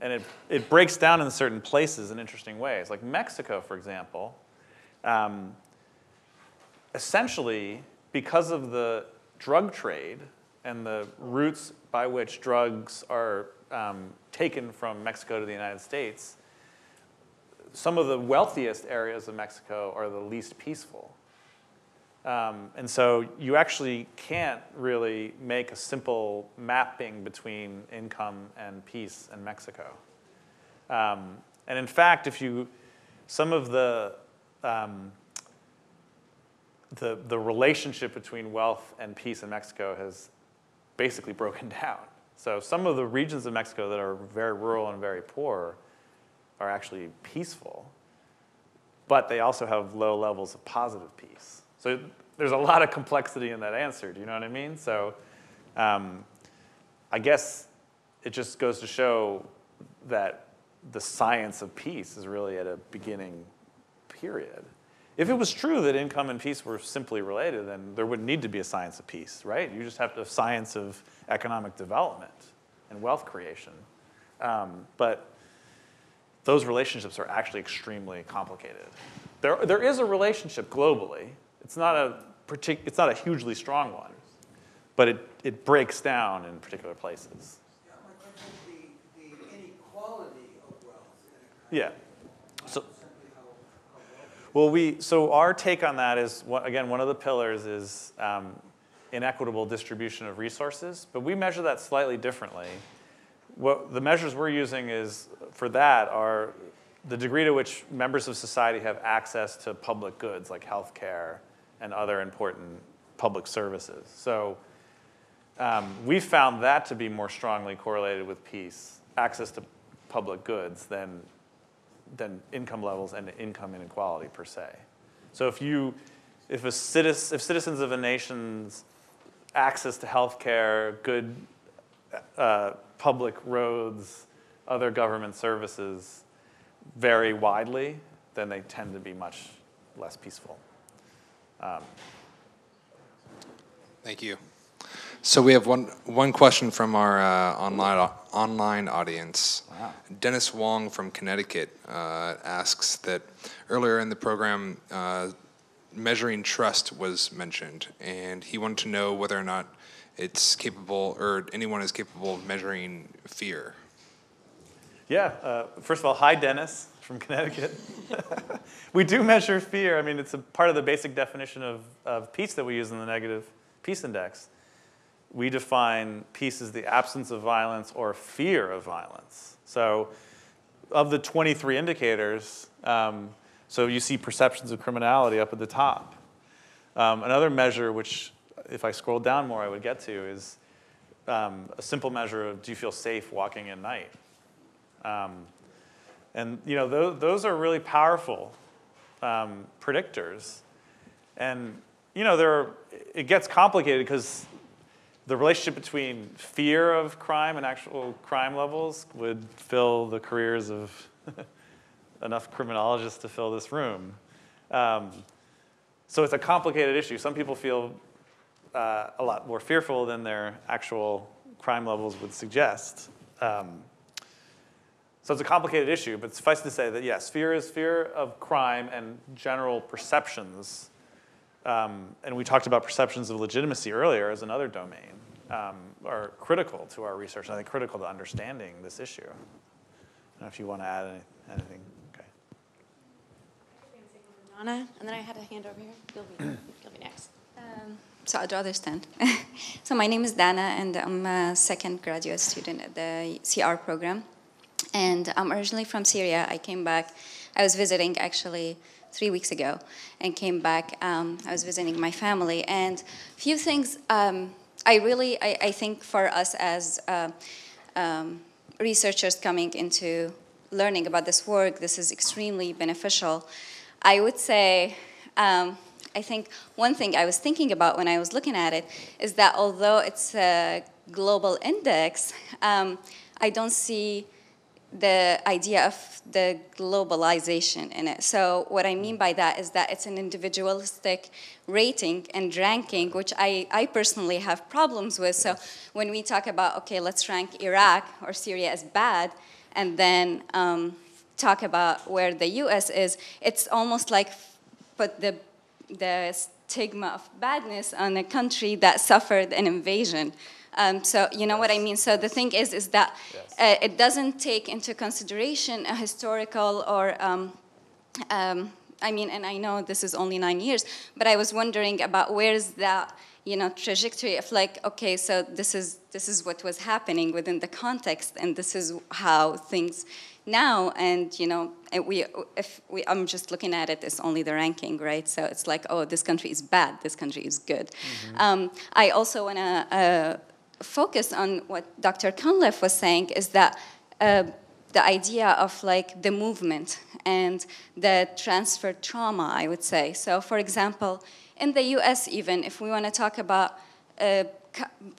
And it, it breaks down in certain places in interesting ways. Like Mexico, for example, um, essentially, because of the drug trade and the routes by which drugs are um, taken from Mexico to the United States, some of the wealthiest areas of Mexico are the least peaceful. Um, and so you actually can't really make a simple mapping between income and peace in Mexico. Um, and in fact, if you, some of the, um, the, the relationship between wealth and peace in Mexico has basically broken down. So some of the regions of Mexico that are very rural and very poor are actually peaceful, but they also have low levels of positive peace. So there's a lot of complexity in that answer. Do you know what I mean? So um, I guess it just goes to show that the science of peace is really at a beginning period. If it was true that income and peace were simply related, then there wouldn't need to be a science of peace, right? You just have to have science of economic development and wealth creation. Um, but those relationships are actually extremely complicated. There, there is a relationship globally. It's not a, partic- it's not a hugely strong one, but it, it breaks down in particular places. Yeah. Well, we, so our take on that is, again, one of the pillars is um, inequitable distribution of resources, but we measure that slightly differently. What the measures we're using is, for that, are the degree to which members of society have access to public goods like healthcare and other important public services. So um, we found that to be more strongly correlated with peace, access to public goods, than, than income levels and income inequality per se. So if you, if, a citizen, if citizens of a nation's access to healthcare, good uh, public roads, other government services vary widely, then they tend to be much less peaceful. Um, Thank you. So we have one one question from our uh, online online audience. Wow. Dennis Wong from Connecticut uh, asks that earlier in the program, uh, measuring trust was mentioned, and he wanted to know whether or not it's capable or anyone is capable of measuring fear. Yeah. Uh, first of all, hi Dennis from Connecticut. we do measure fear. I mean, it's a part of the basic definition of, of peace that we use in the negative peace index. We define peace as the absence of violence or fear of violence. So, of the 23 indicators, um, so you see perceptions of criminality up at the top. Um, another measure, which if I scroll down more, I would get to, is um, a simple measure of do you feel safe walking at night? Um, and you know, those, those are really powerful um, predictors. And you know, there are, it gets complicated because the relationship between fear of crime and actual crime levels would fill the careers of enough criminologists to fill this room. Um, so it's a complicated issue. Some people feel uh, a lot more fearful than their actual crime levels would suggest. Um, so it's a complicated issue, but suffice to say that yes, fear is fear of crime and general perceptions. Um, and we talked about perceptions of legitimacy earlier as another domain, um, are critical to our research, and I think critical to understanding this issue. I don't know if you want to add any, anything. Okay. Donna, and then I had a hand over here. You'll be, you'll be next. Um, so I'd rather stand. so my name is Dana, and I'm a second graduate student at the CR program. And I'm originally from Syria. I came back. I was visiting actually three weeks ago, and came back. Um, I was visiting my family, and a few things. Um, I really, I, I, think for us as uh, um, researchers coming into learning about this work, this is extremely beneficial. I would say. Um, I think one thing I was thinking about when I was looking at it is that although it's a global index, um, I don't see the idea of the globalization in it. So what I mean by that is that it's an individualistic rating and ranking, which I, I personally have problems with. So when we talk about, okay, let's rank Iraq or Syria as bad, and then um, talk about where the US is, it's almost like put the, the stigma of badness on a country that suffered an invasion. Um, so you know yes. what I mean. So the thing is, is that yes. uh, it doesn't take into consideration a historical or um, um, I mean, and I know this is only nine years, but I was wondering about where's that you know trajectory of like, okay, so this is this is what was happening within the context, and this is how things now and you know we if we i'm just looking at it as only the ranking right so it's like oh this country is bad this country is good mm-hmm. um, i also want to uh, focus on what Dr. Cunliffe was saying is that uh, the idea of like the movement and the transfer trauma, I would say. So, for example, in the US, even if we want to talk about uh,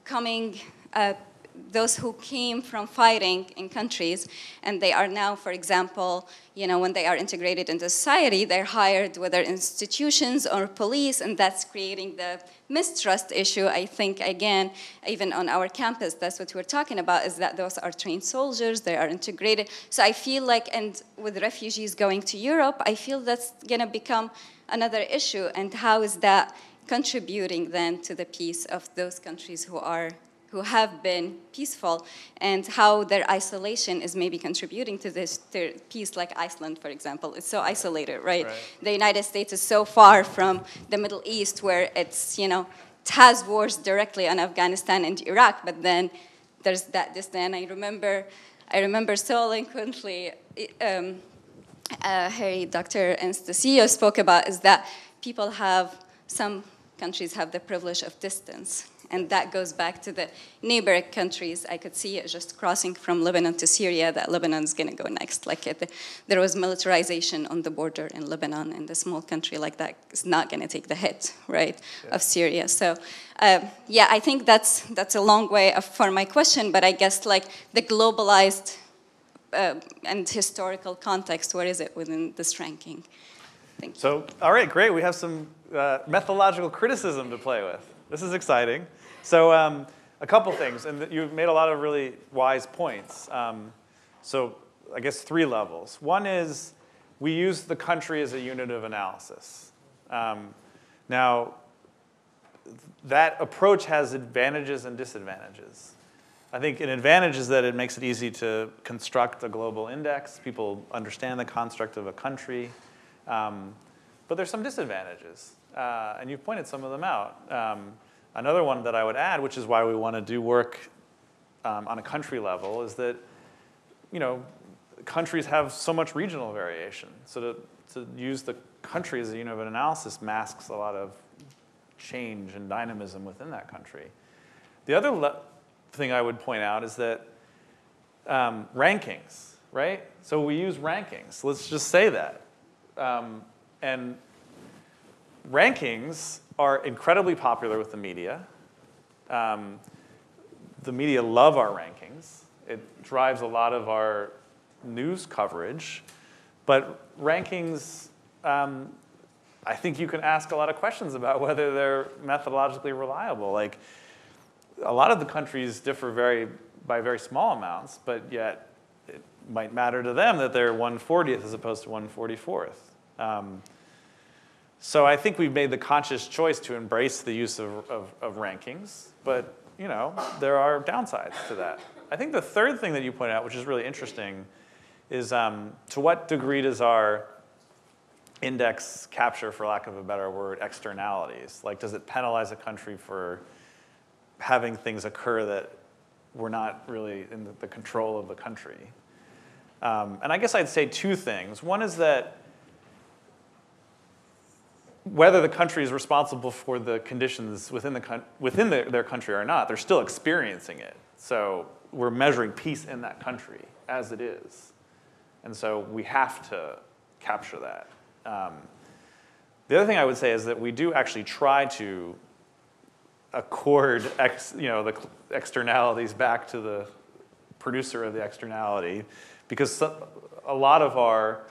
coming uh, those who came from fighting in countries and they are now, for example, you know, when they are integrated into society, they're hired whether institutions or police, and that's creating the mistrust issue. I think, again, even on our campus, that's what we're talking about, is that those are trained soldiers, they are integrated. So I feel like, and with refugees going to Europe, I feel that's gonna become another issue, and how is that contributing then to the peace of those countries who are who have been peaceful and how their isolation is maybe contributing to this to peace, like Iceland, for example. It's so isolated, right? right? The United States is so far from the Middle East where it's, you know, it has wars directly on Afghanistan and Iraq, but then there's that distance. I remember, I remember so eloquently, um, uh, Harry, Dr. Anastasiou spoke about is that people have, some countries have the privilege of distance and that goes back to the neighboring countries. I could see it just crossing from Lebanon to Syria that Lebanon's going to go next. Like it, there was militarization on the border in Lebanon, and a small country like that is not going to take the hit, right, yeah. of Syria. So, uh, yeah, I think that's that's a long way for my question, but I guess like the globalized uh, and historical context, where is it within this ranking? Thank you. So, all right, great. We have some uh, methodological criticism to play with. This is exciting. So um, a couple things, and you've made a lot of really wise points. Um, so I guess three levels. One is we use the country as a unit of analysis. Um, now, that approach has advantages and disadvantages. I think an advantage is that it makes it easy to construct a global index. People understand the construct of a country. Um, but there's some disadvantages, uh, and you've pointed some of them out. Um, Another one that I would add, which is why we want to do work um, on a country level, is that you know countries have so much regional variation. So to, to use the country as a unit of analysis masks a lot of change and dynamism within that country. The other thing I would point out is that um, rankings, right? So we use rankings. Let's just say that. Um, and rankings are incredibly popular with the media. Um, the media love our rankings. It drives a lot of our news coverage. But rankings, um, I think you can ask a lot of questions about whether they're methodologically reliable. Like, a lot of the countries differ very by very small amounts, but yet it might matter to them that they're 140th as opposed to 144th. Um, so I think we've made the conscious choice to embrace the use of, of, of, rankings, but you know there are downsides to that. I think the third thing that you point out, which is really interesting, is um, to what degree does our index capture, for lack of a better word, externalities? Like, does it penalize a country for having things occur that were not really in the, control of the country? Um, and I guess I'd say two things. One is that whether the country is responsible for the conditions within, the, within the, their country or not, they're still experiencing it. So we're measuring peace in that country as it is. And so we have to capture that. Um, the other thing I would say is that we do actually try to accord ex, you know, the externalities back to the producer of the externality because a lot of our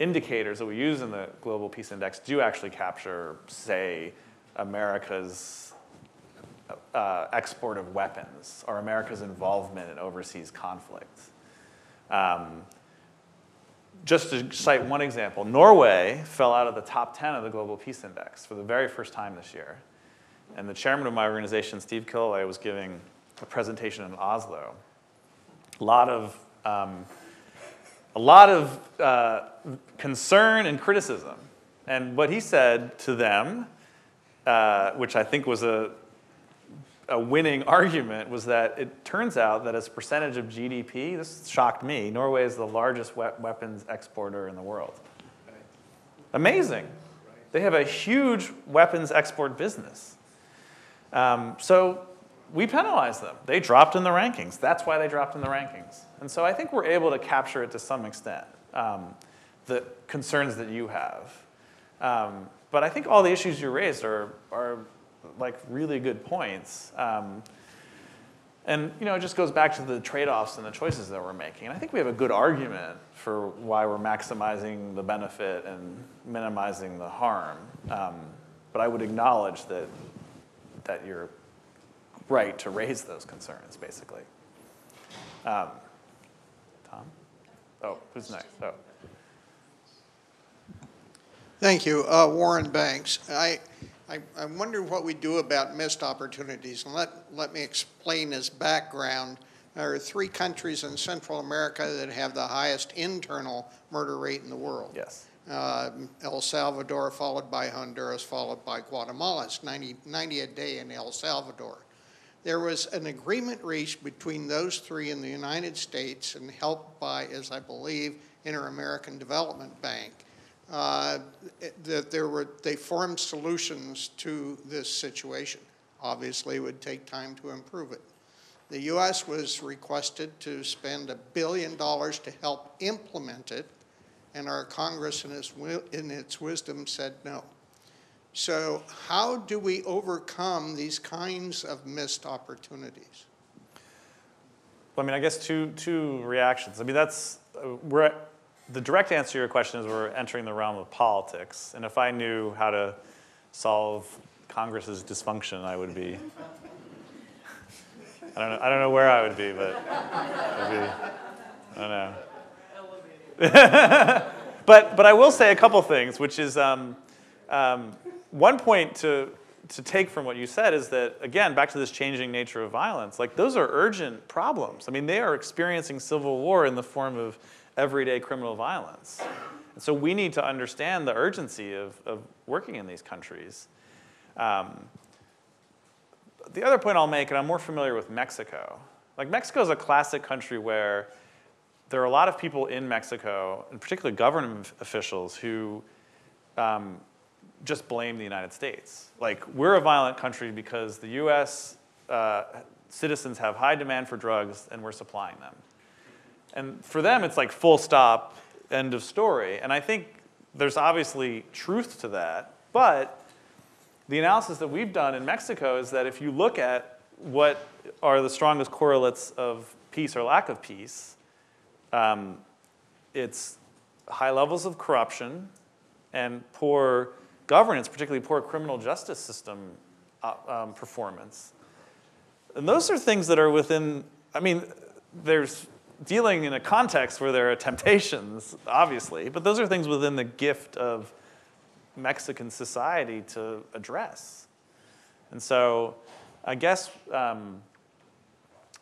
indicators that we use in the Global Peace Index do actually capture, say, America's uh, export of weapons or America's involvement in overseas conflicts. Um, just to cite one example, Norway fell out of the top 10 of the Global Peace Index for the very first time this year. And the chairman of my organization, Steve Killelea, was giving a presentation in Oslo. A lot of um, a lot of uh, concern and criticism. And what he said to them, uh, which I think was a, a winning argument, was that it turns out that as a percentage of GDP, this shocked me, Norway is the largest we weapons exporter in the world. Amazing. They have a huge weapons export business. Um, so we penalized them. They dropped in the rankings. That's why they dropped in the rankings. And so I think we're able to capture it to some extent, um, the concerns that you have. Um, but I think all the issues you raised are, are like really good points. Um, and you know, it just goes back to the trade-offs and the choices that we're making. And I think we have a good argument for why we're maximizing the benefit and minimizing the harm. Um, but I would acknowledge that, that you're right to raise those concerns, basically. Um, Tom? Oh, who's next? Oh. Thank you. Uh, Warren Banks. I, I, I, wonder what we do about missed opportunities. And let, let me explain as background. There are three countries in Central America that have the highest internal murder rate in the world. Yes. Uh, El Salvador, followed by Honduras, followed by Guatemala. It's 90, 90 a day in El Salvador there was an agreement reached between those three in the United States and helped by, as I believe, Inter-American Development Bank. Uh, that there were, they formed solutions to this situation. Obviously, it would take time to improve it. The U.S. was requested to spend a billion dollars to help implement it, and our Congress, in its, in its wisdom, said no. So, how do we overcome these kinds of missed opportunities? Well, I mean, I guess two, two reactions. I mean, that's, uh, we're, the direct answer to your question is we're entering the realm of politics. And if I knew how to solve Congress's dysfunction, I would be, I don't know, I don't know where I would be, but be, I don't know. but, but I will say a couple things, which is, um, um, one point to, to take from what you said is that, again, back to this changing nature of violence, like those are urgent problems. I mean, they are experiencing civil war in the form of everyday criminal violence. And so we need to understand the urgency of, of working in these countries. Um, the other point I'll make, and I'm more familiar with Mexico, like Mexico is a classic country where there are a lot of people in Mexico, and particularly government officials, who um, just blame the United States. Like, we're a violent country because the US uh, citizens have high demand for drugs and we're supplying them. And for them, it's like full stop, end of story. And I think there's obviously truth to that, but the analysis that we've done in Mexico is that if you look at what are the strongest correlates of peace or lack of peace, um, it's high levels of corruption and poor governance, particularly poor criminal justice system uh, um, performance. And those are things that are within, I mean, there's dealing in a context where there are temptations, obviously, but those are things within the gift of Mexican society to address. And so I guess um,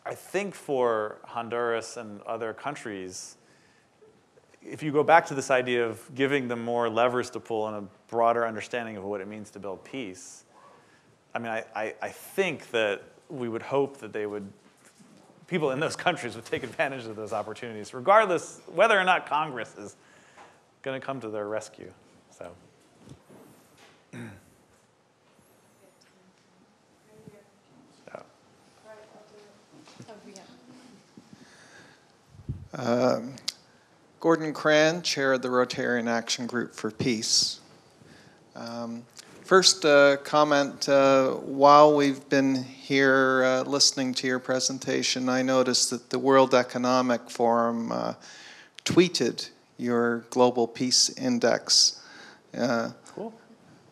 I think for Honduras and other countries, if you go back to this idea of giving them more levers to pull and a broader understanding of what it means to build peace, I mean, I, I, I think that we would hope that they would, people in those countries would take advantage of those opportunities, regardless whether or not Congress is going to come to their rescue. So. Um, Gordon Cran, Chair of the Rotarian Action Group for Peace. Um, first uh, comment, uh, while we've been here uh, listening to your presentation, I noticed that the World Economic Forum uh, tweeted your Global Peace Index. Uh, cool.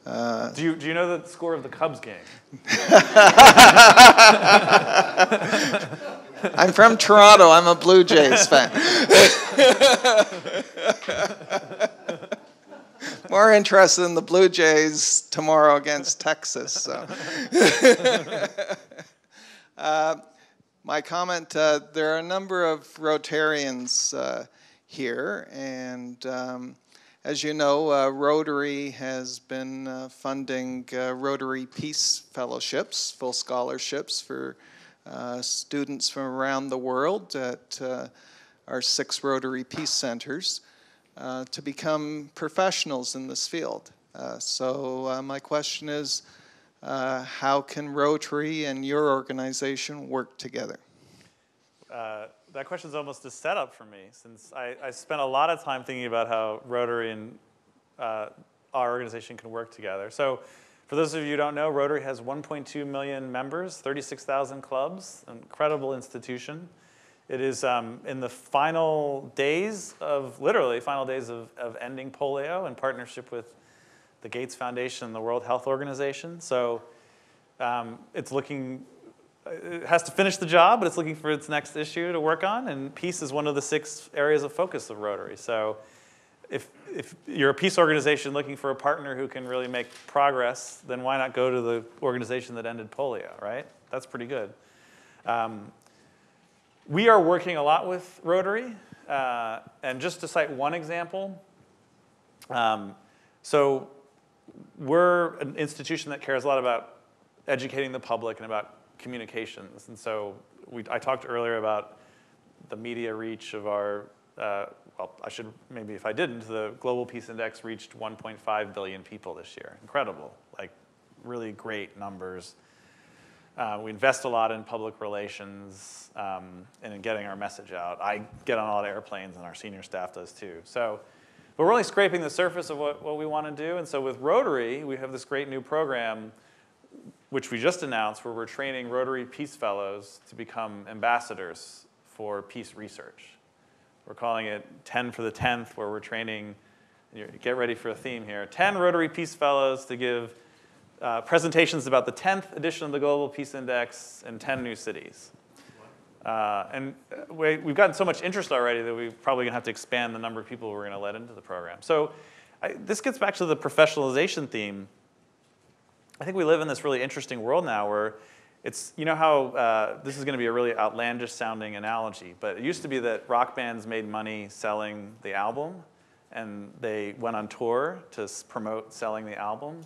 Uh, do, you, do you know the score of the Cubs game? I'm from Toronto. I'm a Blue Jays fan. More interested in the Blue Jays tomorrow against Texas. So. uh, my comment uh, there are a number of Rotarians uh, here, and um, as you know, uh, Rotary has been uh, funding uh, Rotary Peace Fellowships, full scholarships for uh, students from around the world at uh, our six Rotary Peace Centers uh, to become professionals in this field. Uh, so, my question is how can Rotary and your organization work together? that question is almost a setup for me since I, I, spent a lot of time thinking about how Rotary and our organization can work together. So, for those of you who don't know, Rotary has 1.2 million members, 36,000 clubs, an incredible institution. It is um, in the final days of, literally, final days of, of ending polio in partnership with the Gates Foundation and the World Health Organization. So um, it's looking, it has to finish the job, but it's looking for its next issue to work on. And peace is one of the six areas of focus of Rotary. So if, if you're a peace organization looking for a partner who can really make progress, then why not go to the organization that ended polio, right? That's pretty good. Um, we are working a lot with Rotary. Uh, and just to cite one example, um, so we're an institution that cares a lot about educating the public and about communications. And so we, I talked earlier about the media reach of our uh, well, I should, maybe if I didn't, the Global Peace Index reached 1.5 billion people this year. Incredible, like really great numbers. Uh, we invest a lot in public relations um, and in getting our message out. I get on a lot of airplanes and our senior staff does too. So, but we're only scraping the surface of what, what we want to do. And so with Rotary, we have this great new program which we just announced where we're training Rotary Peace Fellows to become ambassadors for peace research. We're calling it 10 for the 10th, where we're training, get ready for a theme here, 10 Rotary Peace Fellows to give uh, presentations about the 10th edition of the Global Peace Index in 10 new cities. Uh, and we, have gotten so much interest already that we're probably going to have to expand the number of people we're going to let into the program. So I, this gets back to the professionalization theme. I think we live in this really interesting world now where it's, you know how, uh, this is going to be a really outlandish sounding analogy, but it used to be that rock bands made money selling the album, and they went on tour to promote selling the album.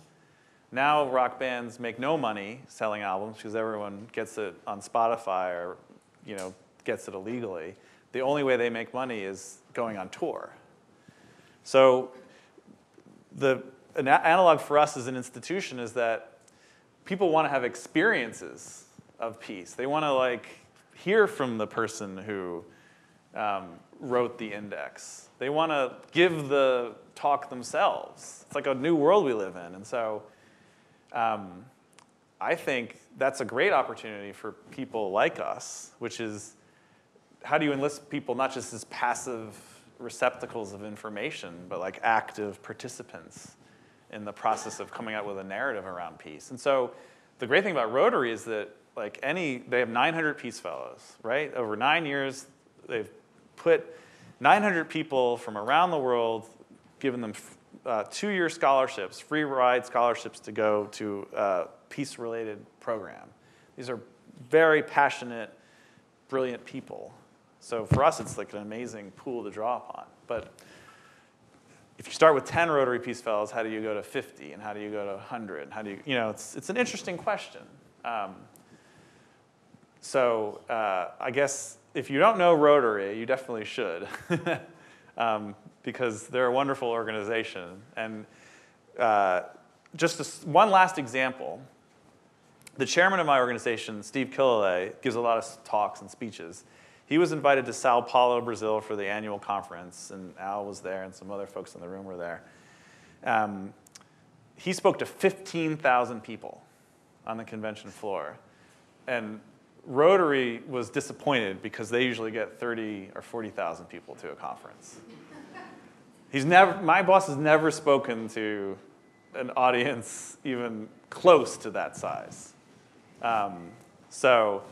Now rock bands make no money selling albums because everyone gets it on Spotify or, you know, gets it illegally. The only way they make money is going on tour. So the an analog for us as an institution is that people want to have experiences of peace. They want to like hear from the person who um, wrote the index. They want to give the talk themselves. It's like a new world we live in. And so um, I think that's a great opportunity for people like us, which is how do you enlist people not just as passive receptacles of information, but like active participants in the process of coming out with a narrative around peace. And so the great thing about Rotary is that like any, they have 900 Peace Fellows, right? Over nine years, they've put 900 people from around the world, given them uh, two-year scholarships, free ride scholarships to go to a peace-related program. These are very passionate, brilliant people. So for us, it's like an amazing pool to draw upon. But if you start with 10 Rotary Peace Fellows, how do you go to 50? And how do you go to 100? How do you, you know, it's, it's an interesting question. Um, so uh, I guess if you don't know Rotary, you definitely should, um, because they're a wonderful organization. And uh, just a, one last example. The chairman of my organization, Steve Killelea, gives a lot of talks and speeches. He was invited to Sao Paulo, Brazil for the annual conference, and Al was there, and some other folks in the room were there. Um, he spoke to 15,000 people on the convention floor. And Rotary was disappointed because they usually get 30 or 40,000 people to a conference. He's never, my boss has never spoken to an audience even close to that size. Um, so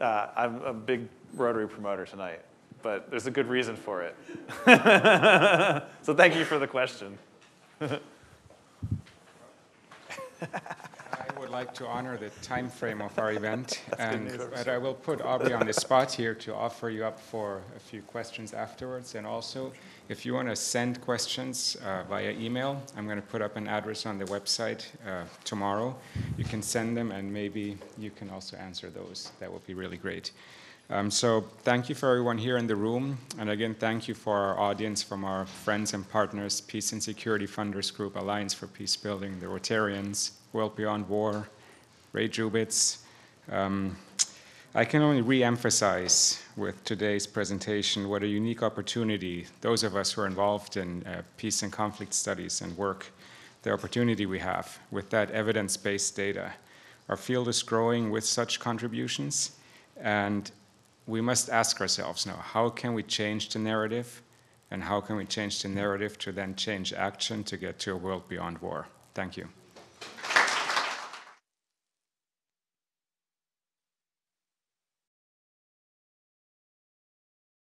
uh, I'm a big Rotary promoter tonight, but there's a good reason for it. so thank you for the question. I would like to honor the time frame of our event, and but I will put Aubrey on the spot here to offer you up for a few questions afterwards. And also, if you want to send questions uh, via email, I'm going to put up an address on the website uh, tomorrow. You can send them, and maybe you can also answer those. That would be really great. Um, so thank you for everyone here in the room. And again, thank you for our audience from our friends and partners, Peace and Security Funders Group, Alliance for Peace Building, the Rotarians, World Beyond War, Ray Jubitz. Um, I can only re-emphasize with today's presentation what a unique opportunity those of us who are involved in uh, peace and conflict studies and work, the opportunity we have with that evidence-based data. Our field is growing with such contributions, and we must ask ourselves now, how can we change the narrative? And how can we change the narrative to then change action to get to a world beyond war? Thank you.